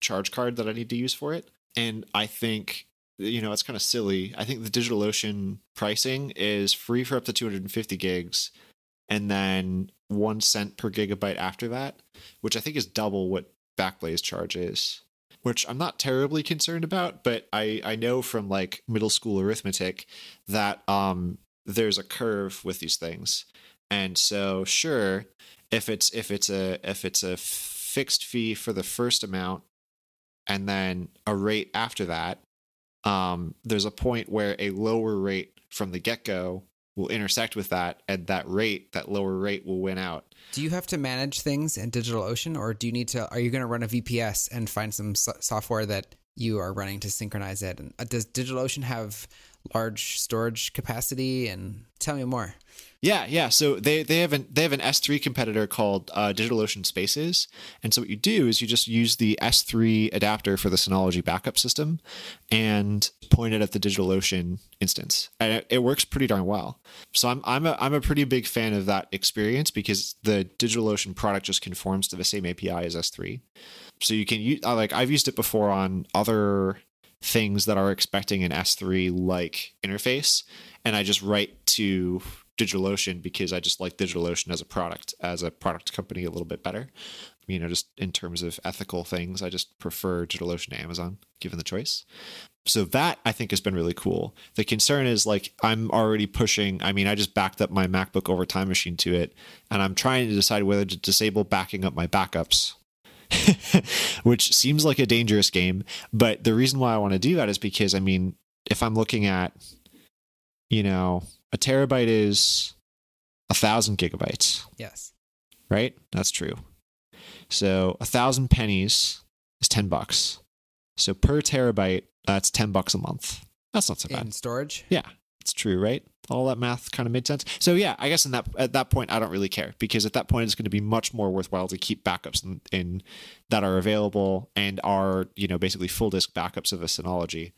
charge card that I need to use for it. And I think you know, it's kind of silly. I think the DigitalOcean pricing is free for up to 250 gigs and then one cent per gigabyte after that, which I think is double what Backblaze charges. Which I'm not terribly concerned about, but I, I know from like middle school arithmetic that um there's a curve with these things. And so sure, if it's if it's a if it's a fixed fee for the first amount and then a rate after that, um, there's a point where a lower rate from the get go will intersect with that, and that rate, that lower rate, will win out. Do you have to manage things in DigitalOcean, or do you need to? Are you going to run a VPS and find some so- software that you are running to synchronize it? And uh, does DigitalOcean have large storage capacity? And tell me more. Yeah, yeah. So they they have an they have an S3 competitor called uh, DigitalOcean Spaces, and so what you do is you just use the S3 adapter for the Synology backup system, and point it at the DigitalOcean instance, and it, it works pretty darn well. So I'm I'm a I'm a pretty big fan of that experience because the DigitalOcean product just conforms to the same API as S3, so you can use like I've used it before on other things that are expecting an S3 like interface, and I just write to DigitalOcean because I just like DigitalOcean as a product, as a product company, a little bit better. You know, just in terms of ethical things, I just prefer DigitalOcean to Amazon, given the choice. So that I think has been really cool. The concern is like I'm already pushing. I mean, I just backed up my MacBook over Time Machine to it, and I'm trying to decide whether to disable backing up my backups which seems like a dangerous game. But the reason why I want to do that is because, I mean, if I'm looking at, you know, a terabyte is a thousand gigabytes. Yes. Right? That's true. So a thousand pennies is 10 bucks. So per terabyte, that's 10 bucks a month. That's not so bad. In storage? Yeah, it's true, right? All that math kind of made sense. So yeah, I guess in that at that point I don't really care because at that point it's going to be much more worthwhile to keep backups in, in that are available and are you know basically full disk backups of a Synology.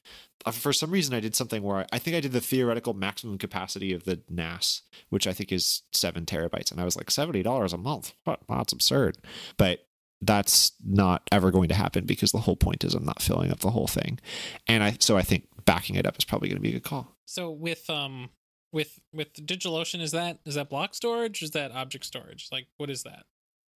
Uh, for some reason I did something where I, I think I did the theoretical maximum capacity of the NAS, which I think is seven terabytes, and I was like seventy dollars a month. What? That's absurd. But that's not ever going to happen because the whole point is I'm not filling up the whole thing, and I so I think backing it up is probably going to be a good call. So with um with with DigitalOcean, is that is that block storage? Is that object storage? Like what is that?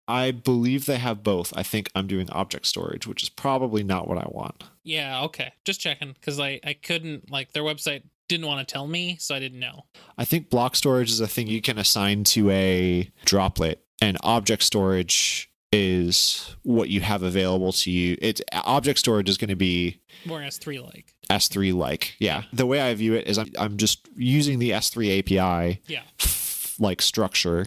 I believe they have both. I think I'm doing object storage, which is probably not what I want. Yeah, okay. Just checking because I I couldn't like their website didn't want to tell me, so I didn't know. I think block storage is a thing you can assign to a droplet, and object storage is what you have available to you. It's object storage is going to be more S3 like. S3 like. Yeah. The way I view it is I'm, I'm just using the S3 API Yeah. like structure,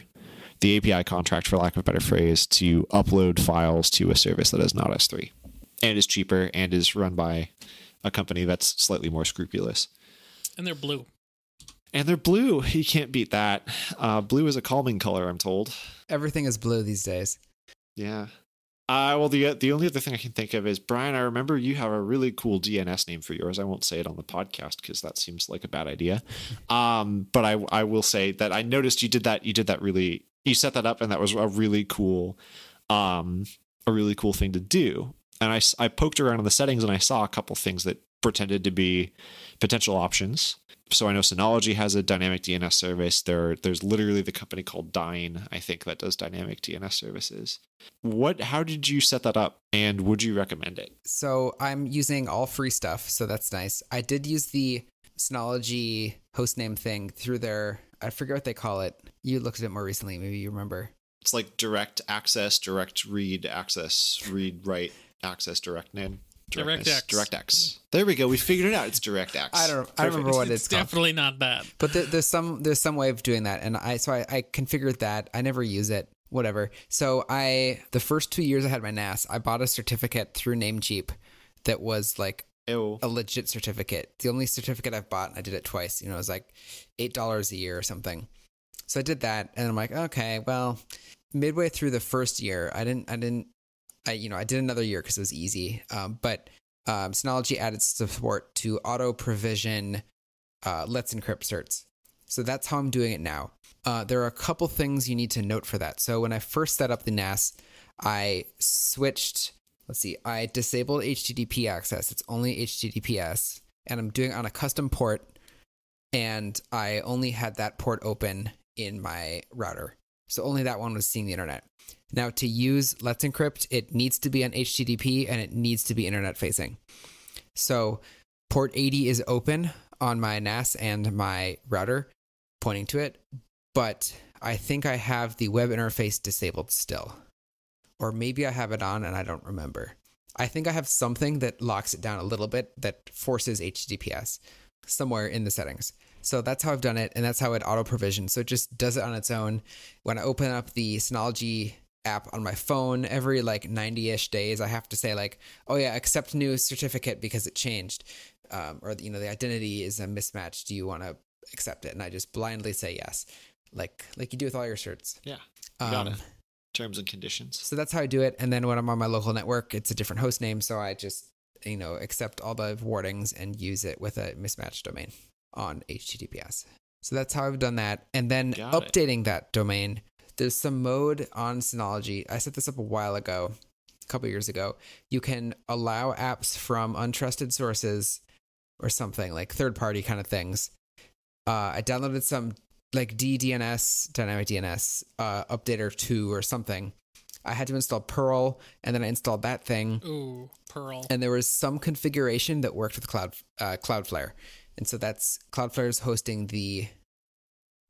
the API contract for lack of a better phrase, to upload files to a service that is not S3 and is cheaper and is run by a company that's slightly more scrupulous. And they're blue. And they're blue. You can't beat that. Uh, blue is a calming color, I'm told. Everything is blue these days. Yeah. Uh, well, the the only other thing I can think of is Brian. I remember you have a really cool DNS name for yours. I won't say it on the podcast because that seems like a bad idea. Um, but I I will say that I noticed you did that. You did that really. You set that up, and that was a really cool, um, a really cool thing to do. And I I poked around in the settings, and I saw a couple things that pretended to be potential options. So I know Synology has a dynamic DNS service. There, there's literally the company called Dyn, I think, that does dynamic DNS services. What? How did you set that up, and would you recommend it? So I'm using all free stuff, so that's nice. I did use the Synology hostname thing through their. I forget what they call it. You looked at it more recently. Maybe you remember. It's like direct access, direct read access, read write access, direct name. DirectX. DirectX. There we go. We figured it out. It's DirectX. I don't. I don't remember what it's, It's called. definitely not that. But there, there's some there's some way of doing that, and I so I, I configured that. I never use it. Whatever. So I the first two years I had my NAS, I bought a certificate through Namecheap that was like Ew. a legit certificate. The only certificate I've bought, I did it twice. You know, it was like eight dollars a year or something. So I did that, and I'm like, okay, well, midway through the first year, I didn't, I didn't, I you know, I did another year because it was easy. Um, but um, Synology added support to auto provision uh, Let's Encrypt certs. So that's how I'm doing it now. Uh, there are a couple things you need to note for that. So when I first set up the NAS, I switched. Let's see. I disabled HTTP access. It's only HTTPS. and I'm doing it on a custom port, and I only had that port open in my router. So only that one was seeing the internet. Now, to use Let's Encrypt, it needs to be on HTTP and it needs to be internet facing. So port 80 is open on my NAS and my router, pointing to it, but I think I have the web interface disabled still. Or maybe I have it on and I don't remember. I think I have something that locks it down a little bit that forces HTTPS somewhere in the settings. So that's how I've done it, and that's how it auto provisions. So it just does it on its own. When I open up the Synology app on my phone every like 90-ish days, I have to say like, oh yeah, accept new certificate because it changed, um, or you know the identity is a mismatch. Do you want to accept it? And I just blindly say yes, like like you do with all your certs. Yeah, you Um, it. Terms and conditions. so that's how I do it. And then when I'm on my local network, it's a different host name. So I just, you know, accept all the wardings and use it with a mismatched domain on HTTPS. So that's how I've done that. And then Got it. updating that domain, there's some mode on Synology. I set this up a while ago, a couple years ago. You can allow apps from untrusted sources or something like third party kind of things. Uh, I downloaded some like DDNS, dynamic DNS, uh, updater 2 or something. I had to install Perl and then I installed that thing. Ooh, Perl. And there was some configuration that worked with Cloud uh, Cloudflare. And so that's Cloudflare's hosting the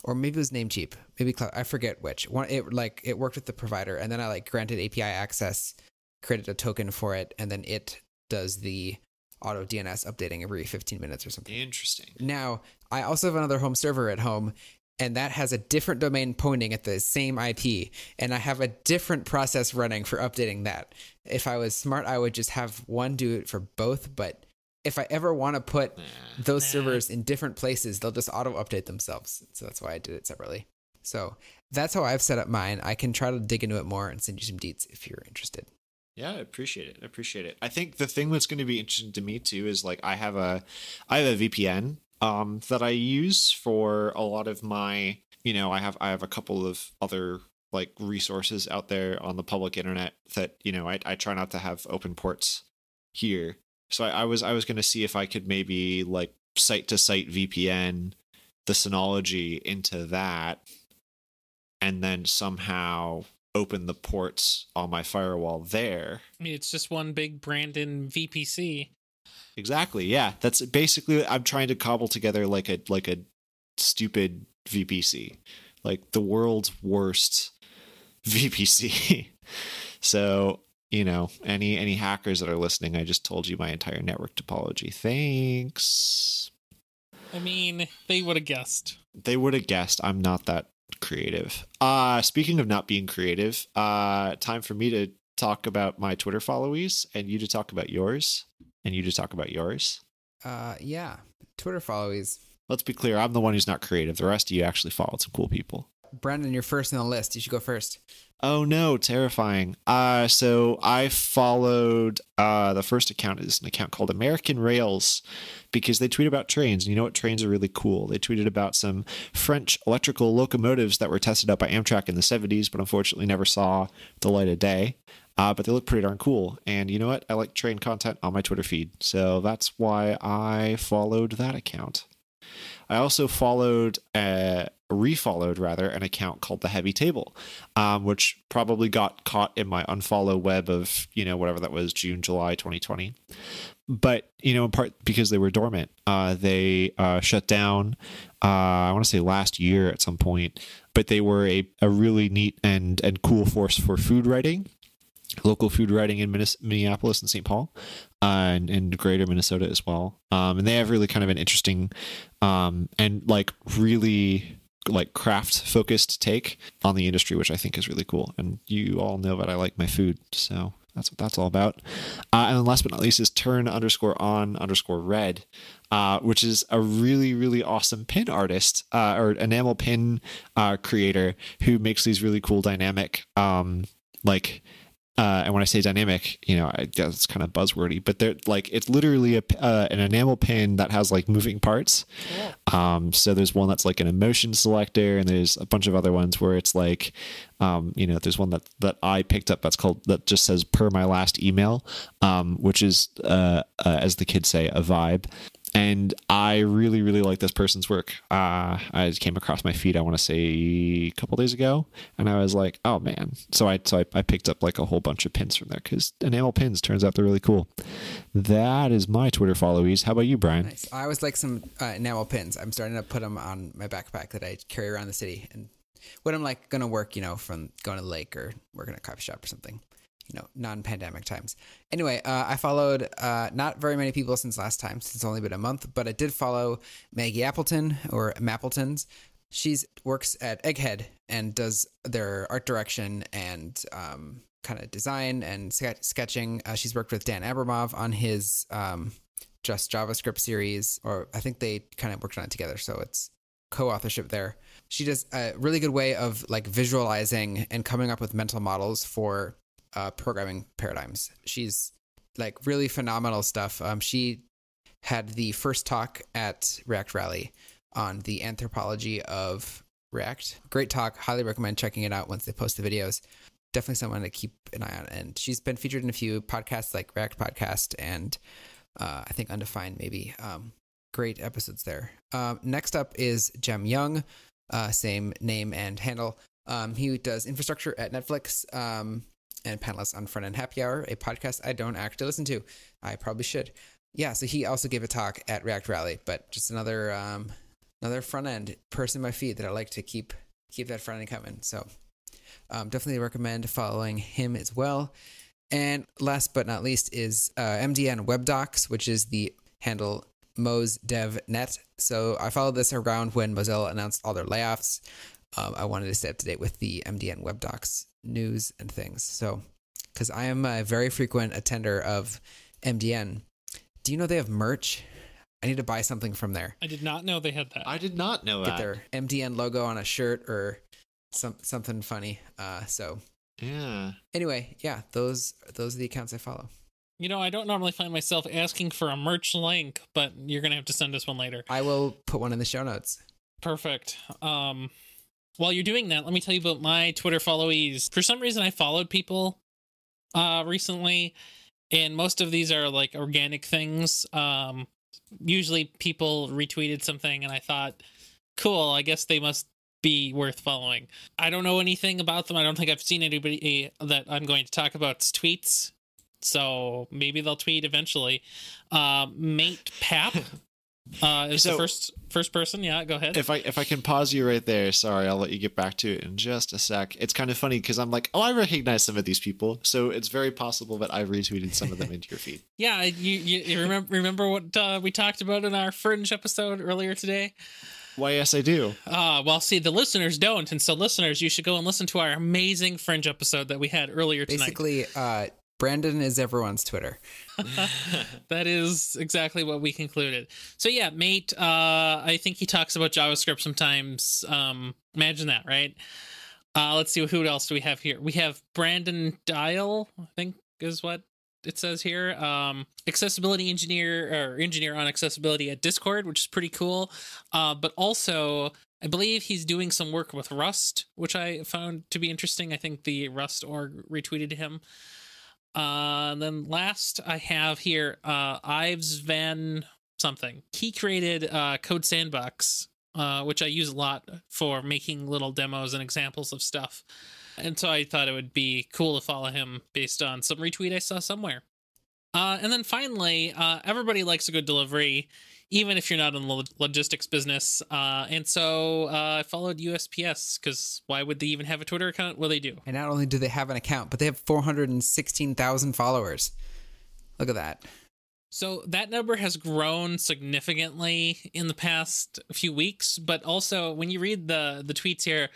or maybe it was Namecheap. Maybe Cloud I forget which. One it like it worked with the provider and then I like granted API access, created a token for it and then it does the auto DNS updating every 15 minutes or something. Interesting. Now, I also have another home server at home, and that has a different domain pointing at the same IP, and I have a different process running for updating that. If I was smart, I would just have one do it for both, but if I ever want to put Nah. those Nah. servers in different places, they'll just auto update themselves. So that's why I did it separately. So that's how I've set up mine. I can try to dig into it more and send you some deets if you're interested. Yeah, I appreciate it. I appreciate it. I think the thing that's going to be interesting to me too is like I have a I have a VPN um that I use for a lot of my, you know, I have I have a couple of other like resources out there on the public internet that, you know, I I try not to have open ports here. So I, I was I was going to see if I could maybe like site to site VPN the Synology into that and then somehow open the ports on my firewall there. I mean, it's just one big Brandon VPC. Exactly. Yeah, that's basically I'm trying to cobble together like a like a stupid VPC, like the world's worst VPC. so, you know, any any hackers that are listening, I just told you my entire network topology. Thanks. I mean, they would have guessed. They would have guessed I'm not that creative. Uh speaking of not being creative, uh time for me to talk about my Twitter followees and you to talk about yours and you to talk about yours. Uh, yeah, Twitter followees. Let's be clear, I'm the one who's not creative. The rest of you actually followed some cool people. Brandon, you're first in the list. You should go first. Oh no, terrifying. Uh so I followed uh the first account is an account called American Rails because they tweet about trains. And you know what trains are really cool. They tweeted about some French electrical locomotives that were tested out by Amtrak in the 70s, but unfortunately never saw the light of day. Uh, but they look pretty darn cool. And you know what? I like train content on my Twitter feed. So that's why I followed that account. I also followed, uh, refollowed rather, an account called The Heavy Table, um, which probably got caught in my unfollow web of, you know, whatever that was, June, July 2020. But, you know, in part because they were dormant, uh, they uh, shut down, uh, I want to say last year at some point, but they were a, a really neat and, and cool force for food writing local food writing in Minneapolis and St. Paul, uh, and, greater Minnesota as well. Um, and they have really kind of an interesting um, and like really like craft focused take on the industry, which I think is really cool. And you all know that I like my food, so that's what that's all about. Uh, and then last but not least is turn underscore on underscore red, uh, which is a really really awesome pin artist uh, or enamel pin uh, creator who makes these really cool dynamic um, like uh, and when I say dynamic, you know, I guess it's kind of buzzwordy, but they're like it's literally a uh, an enamel pin that has like moving parts. Um, so there's one that's like an emotion selector, and there's a bunch of other ones where it's like, um, you know, there's one that that I picked up that's called that just says per my last email, um, which is uh, uh, as the kids say a vibe. And I really, really like this person's work. Uh, I came across my feed, I want to say a couple days ago, and I was like, oh man. So I, so I, I picked up like a whole bunch of pins from there because enamel pins turns out they're really cool. That is my Twitter followees. How about you, Brian? Nice. I always like some uh, enamel pins. I'm starting to put them on my backpack that I carry around the city, and when I'm like gonna work, you know, from going to the lake or working at a coffee shop or something, you know, non-pandemic times. Anyway, uh, I followed uh, not very many people since last time, since it's only been a month, but I did follow Maggie Appleton or Mappletons. She's works at Egghead and does their art direction and um, kind of design and ske- sketching. Uh, she's worked with Dan Abramov on his um, Just JavaScript series, or I think they kind of worked on it together, so it's co-authorship there. She does a really good way of like visualizing and coming up with mental models for uh, programming paradigms. She's like really phenomenal stuff. Um, she had the first talk at React Rally on the anthropology of React. Great talk. Highly recommend checking it out once they post the videos. Definitely someone to keep an eye on. And she's been featured in a few podcasts like React Podcast and uh, I think Undefined, maybe. Um, great episodes there. Um, next up is Jem Young, uh, same name and handle. Um, he does infrastructure at Netflix um, and panelist on Front End Happy Hour, a podcast I don't actually listen to. I probably should. Yeah, so he also gave a talk at React Rally, but just another um, another front end person in my feed that I like to keep keep that front end coming. So um, definitely recommend following him as well. And last but not least is uh, MDN Web Docs, which is the handle Moz Dev Net. So I followed this around when Mozilla announced all their layoffs. Um, I wanted to stay up to date with the MDN Web Docs news and things. So, because I am a very frequent attender of MDN, do you know they have merch? I need to buy something from there. I did not know they had that. I did not know Get that. their MDN logo on a shirt or some something funny. Uh, so Yeah. anyway, yeah, those those are the accounts I follow. You know, I don't normally find myself asking for a merch link, but you're gonna have to send us one later. I will put one in the show notes. Perfect. Um, while you're doing that, let me tell you about my Twitter followees. For some reason, I followed people uh, recently, and most of these are like organic things. Um, usually, people retweeted something, and I thought, cool, I guess they must be worth following. I don't know anything about them. I don't think I've seen anybody that I'm going to talk about's tweets. So maybe they'll tweet eventually. Uh, Mate Pap uh, is the first first person. Yeah, go ahead. If I if I can pause you right there, sorry, I'll let you get back to it in just a sec. It's kind of funny because I'm like, oh, I recognize some of these people, so it's very possible that I've retweeted some of them into your feed. Yeah, you, you, you remember remember what uh, we talked about in our Fringe episode earlier today? Why, yes, I do. Uh, well, see, the listeners don't, and so listeners, you should go and listen to our amazing Fringe episode that we had earlier tonight. Basically, uh, Brandon is everyone's Twitter. that is exactly what we concluded. So yeah, mate, uh, I think he talks about JavaScript sometimes. Um, imagine that, right? Uh, let's see who else do we have here. We have Brandon Dail, I think is what it says here. Um, accessibility engineer or engineer on accessibility at Discord, which is pretty cool. Uh, but also, I believe he's doing some work with Rust, which I found to be interesting. I think the Rust org retweeted him. Uh, and then last I have here uh, Ives Van something. He created uh, Code Sandbox, uh, which I use a lot for making little demos and examples of stuff. And so I thought it would be cool to follow him based on some retweet I saw somewhere. Uh, and then finally, uh, everybody likes a good delivery, even if you're not in the logistics business. Uh, and so uh, I followed USPS because why would they even have a Twitter account? Well, they do. And not only do they have an account, but they have 416,000 followers. Look at that. So that number has grown significantly in the past few weeks, but also when you read the the tweets here,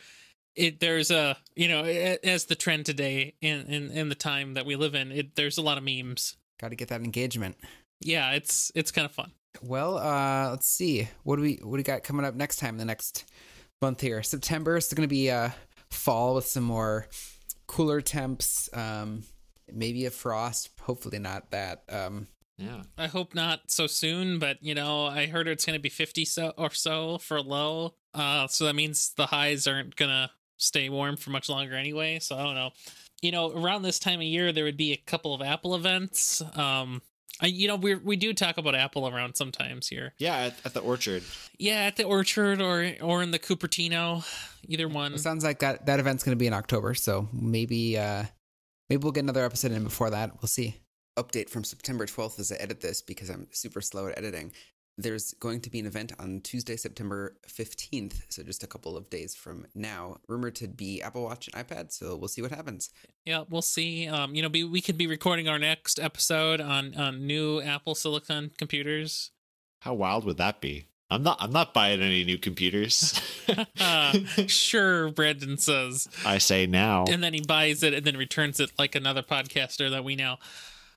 it there's a you know as the trend today in in, in the time that we live in, it there's a lot of memes. Got to get that engagement. Yeah, it's it's kind of fun. Well, uh, let's see. What do we what do we got coming up next time? The next month here, September. is going to be uh, fall with some more cooler temps. Um, maybe a frost. Hopefully not that. Um, Yeah. I hope not so soon, but you know I heard it's going to be 50 so or so for low. Uh, so that means the highs aren't gonna stay warm for much longer anyway. So I don't know. You know, around this time of year, there would be a couple of Apple events. Um, I, you know, we we do talk about Apple around sometimes here. Yeah, at, at the orchard. Yeah, at the Orchard or or in the Cupertino, either one. It sounds like that that event's going to be in October, so maybe uh maybe we'll get another episode in before that. We'll see. Update from September 12th as I edit this because I'm super slow at editing. There's going to be an event on Tuesday, September 15th, so just a couple of days from now, rumored to be Apple Watch and iPad, so we'll see what happens. Yeah, we'll see. Um, you know, be, we could be recording our next episode on on new Apple Silicon computers. How wild would that be? I'm not. I'm not buying any new computers. Sure, Brandon says, I say now. and then he buys it and then returns it like another podcaster that we know.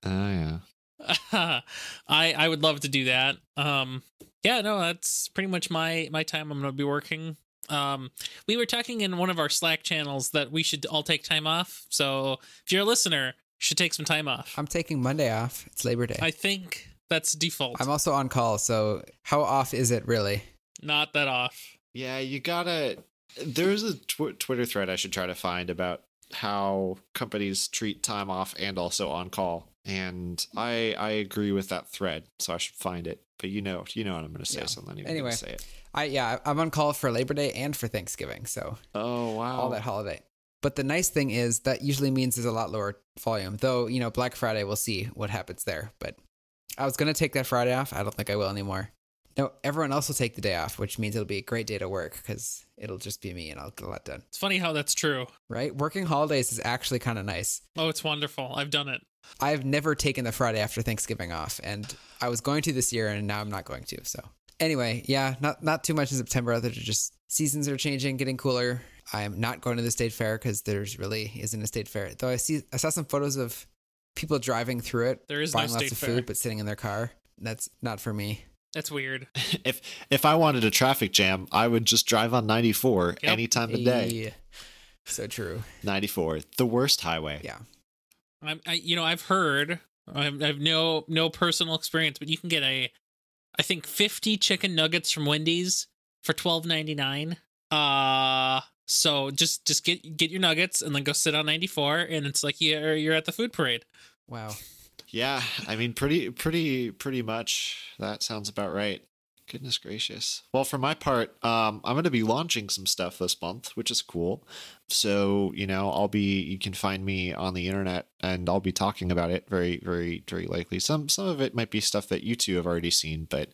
Oh yeah. I I would love to do that. Um, yeah, no, that's pretty much my my time. I'm gonna be working. Um, we were talking in one of our Slack channels that we should all take time off. So if you're a listener, you should take some time off. I'm taking Monday off. It's Labor Day. I think that's default. I'm also on call, so how off is it really? Not that off. Yeah, you gotta. There's a tw- Twitter thread I should try to find about how companies treat time off and also on call, and I I agree with that thread, so I should find it. But you know, you know what I'm gonna say, Yeah. so I'm not even Anyway. say it. I yeah, I'm on call for Labor Day and for Thanksgiving, so Oh wow! all that holiday. But the nice thing is that usually means there's a lot lower volume. Though, you know, Black Friday, we'll see what happens there. But I was going to take that Friday off. I don't think I will anymore. No, everyone else will take the day off, which means it'll be a great day to work because it'll just be me and I'll get a lot done. It's funny how that's true. Right? Working holidays is actually kind of nice. Oh, it's wonderful. I've done it. I've never taken the Friday after Thanksgiving off, and I was going to this year, and now I'm not going to. So anyway, yeah, not not too much in September. Other than just seasons are changing, getting cooler. I am not going to the state fair because there's really isn't a state fair. Though I see I saw some photos of people driving through it, There is no buying lots of fair. food, but sitting in their car. That's not for me. That's weird. if if I wanted a traffic jam, I would just drive on 94 Yep. any time of day. Hey. So true. 94, the worst highway. Yeah. I'm, I, you know, I've heard. I have, I have no no personal experience, but you can get a, I think, fifty chicken nuggets from Wendy's for twelve ninety nine. Uh so just just get get your nuggets and then go sit on ninety four, and it's like you're you're at the food parade. Wow. Yeah, I mean, pretty, pretty, pretty much. That sounds about right. Goodness gracious. Well, for my part, um, I'm going to be launching some stuff this month, which is cool. So, you know, I'll be. You can find me on the internet, and I'll be talking about it. Very, very, very likely. Some, some of it might be stuff that you two have already seen, but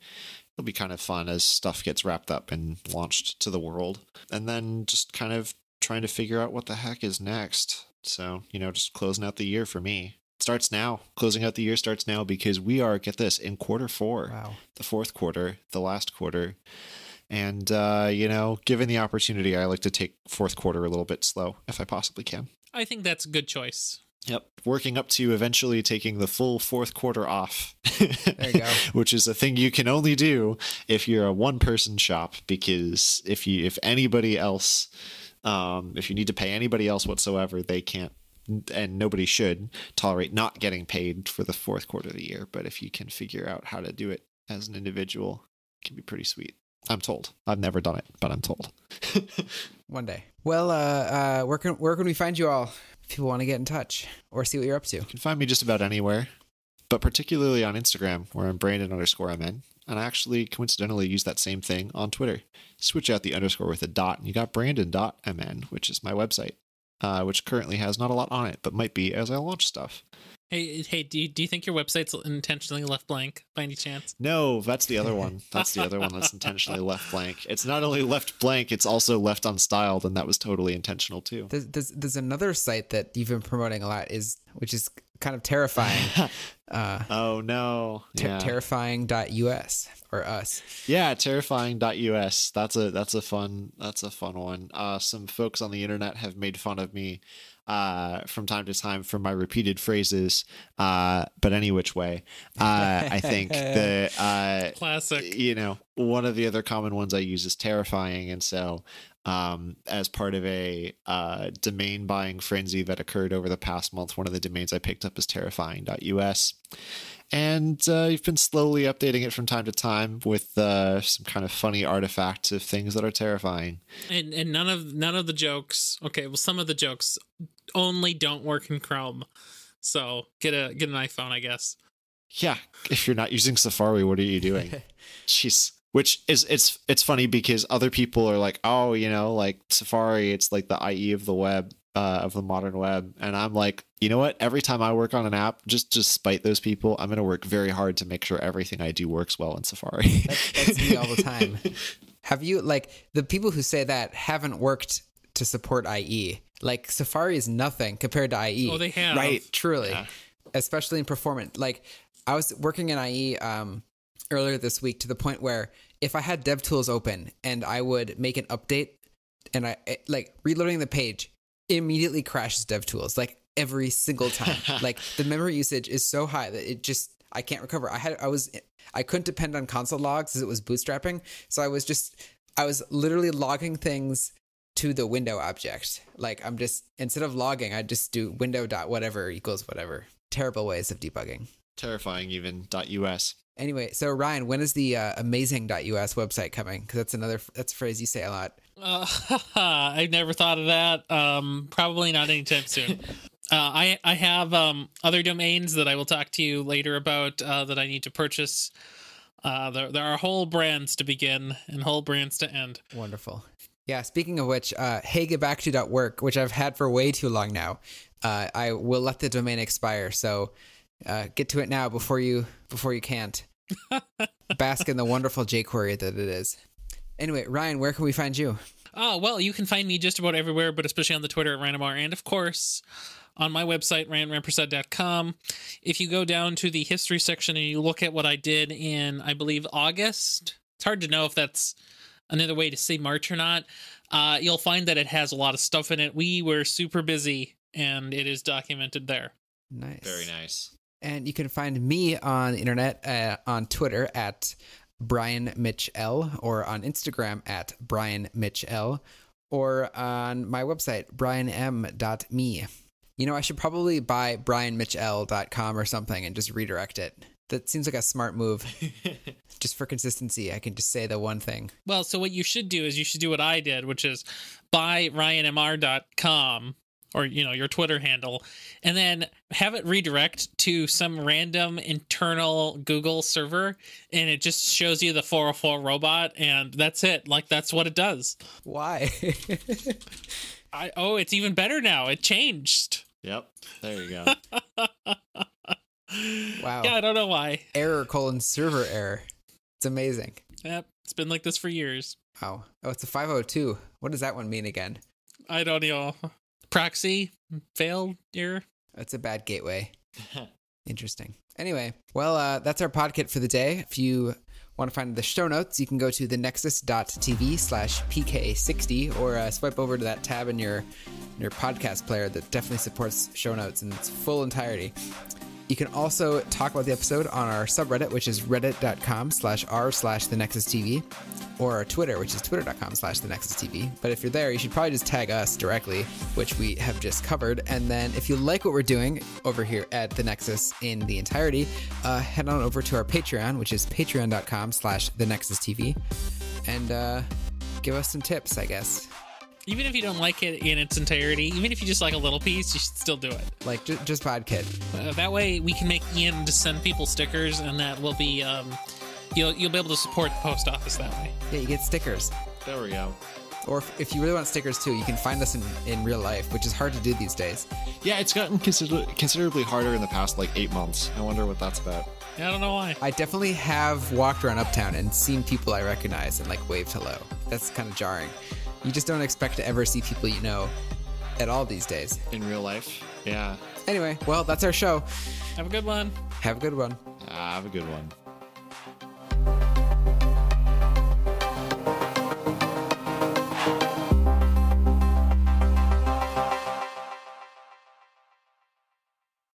it'll be kind of fun as stuff gets wrapped up and launched to the world, and then just kind of trying to figure out what the heck is next. So, you know, just closing out the year for me starts now. Closing out the year starts now because we are, get this, in quarter four, Wow. the fourth quarter, the last quarter. And, uh, you know, given the opportunity, I like to take fourth quarter a little bit slow if I possibly can. I think that's a good choice. Yep. Working up to eventually taking the full fourth quarter off. There you go. Which is a thing you can only do if you're a one person shop because if you if anybody else um if you need to pay anybody else whatsoever, they can't and nobody should tolerate not getting paid for the fourth quarter of the year, but if you can figure out how to do it as an individual, it can be pretty sweet. I'm told. I've never done it, but I'm told. One day. Well, uh, uh, where can where can we find you all? If people want to get in touch or see what you're up to. You can find me just about anywhere, but particularly on Instagram, where I'm Brandon underscore MN. And I actually coincidentally use that same thing on Twitter. Switch out the underscore with a dot, and you got Brandon dot MN, which is my website, uh, which currently has not a lot on it, but might be as I launch stuff. Hey, hey, do you, do you think your website's intentionally left blank by any chance? No, that's the other one. That's the other one that's intentionally left blank. It's not only left blank, it's also left unstyled, and that was totally intentional too. There's, there's there's another site that you've been promoting a lot is which is kind of terrifying. Uh, oh no. ter- Yeah. terrifying.us or us. Yeah, terrifying.us. That's a that's a fun that's a fun one. Uh some folks on the internet have made fun of me uh from time to time for my repeated phrases. Uh but any which way. Uh I think the uh Classic. you know, one of the other common ones I use is terrifying and so um, as part of a uh, domain buying frenzy that occurred over the past month, one of the domains I picked up is terrifying.us and uh, you've been slowly updating it from time to time with uh, some kind of funny artifacts of things that are terrifying. And and none of none of the jokes. Okay, well, some of the jokes only don't work in Chrome. So get a get an iPhone, I guess. Yeah, if you're not using Safari, what are you doing? Jeez. Which is it's it's funny because other people are like, oh, you know, like Safari, it's like the IE of the web, uh, of the modern web, and I'm like, you know what? Every time I work on an app, just to spite those people, I'm gonna work very hard to make sure everything I do works well in Safari. That, that's me all the time. Have you like the people who say that haven't worked to support IE? Like Safari is nothing compared to IE. Oh, they have. Right. truly, Yeah. especially in performance. Like I was working in IE um, earlier this week to the point where if I had DevTools open and I would make an update and I eh, like reloading the page immediately crashes DevTools like every single time. like the memory usage is so high that it just I can't recover. I had I was I couldn't depend on console logs as it was bootstrapping, so I was just I was literally logging things to the window object. Like I'm just instead of logging, I just do window dot whatever equals whatever. Terrible ways of debugging. Terrifying, even .us. Anyway, so Ryan, when is the uh, amazing.us website coming? Because that's another that's a phrase you say a lot. Uh, I never thought of that. Um, probably not anytime soon. Uh, I I have um, other domains that I will talk to you later about uh, that I need to purchase. Uh, there there are whole brands to begin and whole brands to end. Wonderful. Yeah. Speaking of which, uh, hey, get back to work, which I've had for way too long now. Uh, I will let the domain expire, so uh, get to it now before you before you can't. Bask in the wonderful jQuery that it is. Anyway, Ryan, where can we find you? Oh, well, you can find me just about everywhere, but especially on the Twitter at ryanmr, and of course on my website, ryanrampersad.com. If you go down to the history section and you look at what I did in, I believe, August, it's hard to know if that's another way to say March or not. Uh, you'll find that it has a lot of stuff in it. We were super busy, and it is documented there. Nice. Very nice. And you can find me on the internet uh, on Twitter at Brian Mitch L or on Instagram at Brian Mitch L or on my website, brianm.me. You know, I should probably buy brianmitchell.com or something and just redirect it. That seems like a smart move. just for consistency, I can just say the one thing. Well, so what you should do is you should do what I did, which is buy ryanmr.com or you know your Twitter handle, and then have it redirect to some random internal Google server, and it just shows you the 404 robot, and that's it. Like that's what it does. Why? I oh, it's even better now. It changed. Yep. There you go. wow. Yeah, I don't know why. Error colon server error. It's amazing. Yep, it's been like this for years. Wow. Oh, it's a 502. What does that one mean again? I don't know. Proxy failed here. That's a bad gateway. Interesting. Anyway, well, uh, that's our podkit for the day. If you want to find the show notes, you can go to thenexus.tv slash pk60 or uh, swipe over to that tab in your in your podcast player that definitely supports show notes in its full entirety. You can also talk about the episode on our subreddit, which is reddit.com slash r slash the Nexus TV, or our Twitter, which is twitter.com slash the Nexus TV. But if you're there, you should probably just tag us directly, which we have just covered. And then if you like what we're doing over here at the Nexus in the entirety, uh, head on over to our Patreon, which is patreon.com slash the Nexus TV, and uh, give us some tips, I guess. Even if you don't like it in its entirety, even if you just like a little piece, you should still do it. Like, ju- just podkit. Uh, that way, we can make Ian just send people stickers, and that will be um, you'll you'll be able to support the post office that way. Yeah, you get stickers. there we go. Or if, if you really want stickers too, you can find us in, in real life, which is hard to do these days. Yeah, it's gotten consider- considerably harder in the past like eight months. I wonder what that's about. Yeah, I don't know why. I definitely have walked around Uptown and seen people I recognize and like waved hello. That's kind of jarring. You just don't expect to ever see people you know at all these days. In real life, yeah. Anyway, well, that's our show. Have a good one. Have a good one. Ah, have a good one.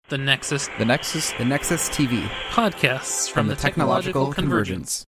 The Nexus The Nexus, the Nexus TV podcasts from, the, technological, convergence.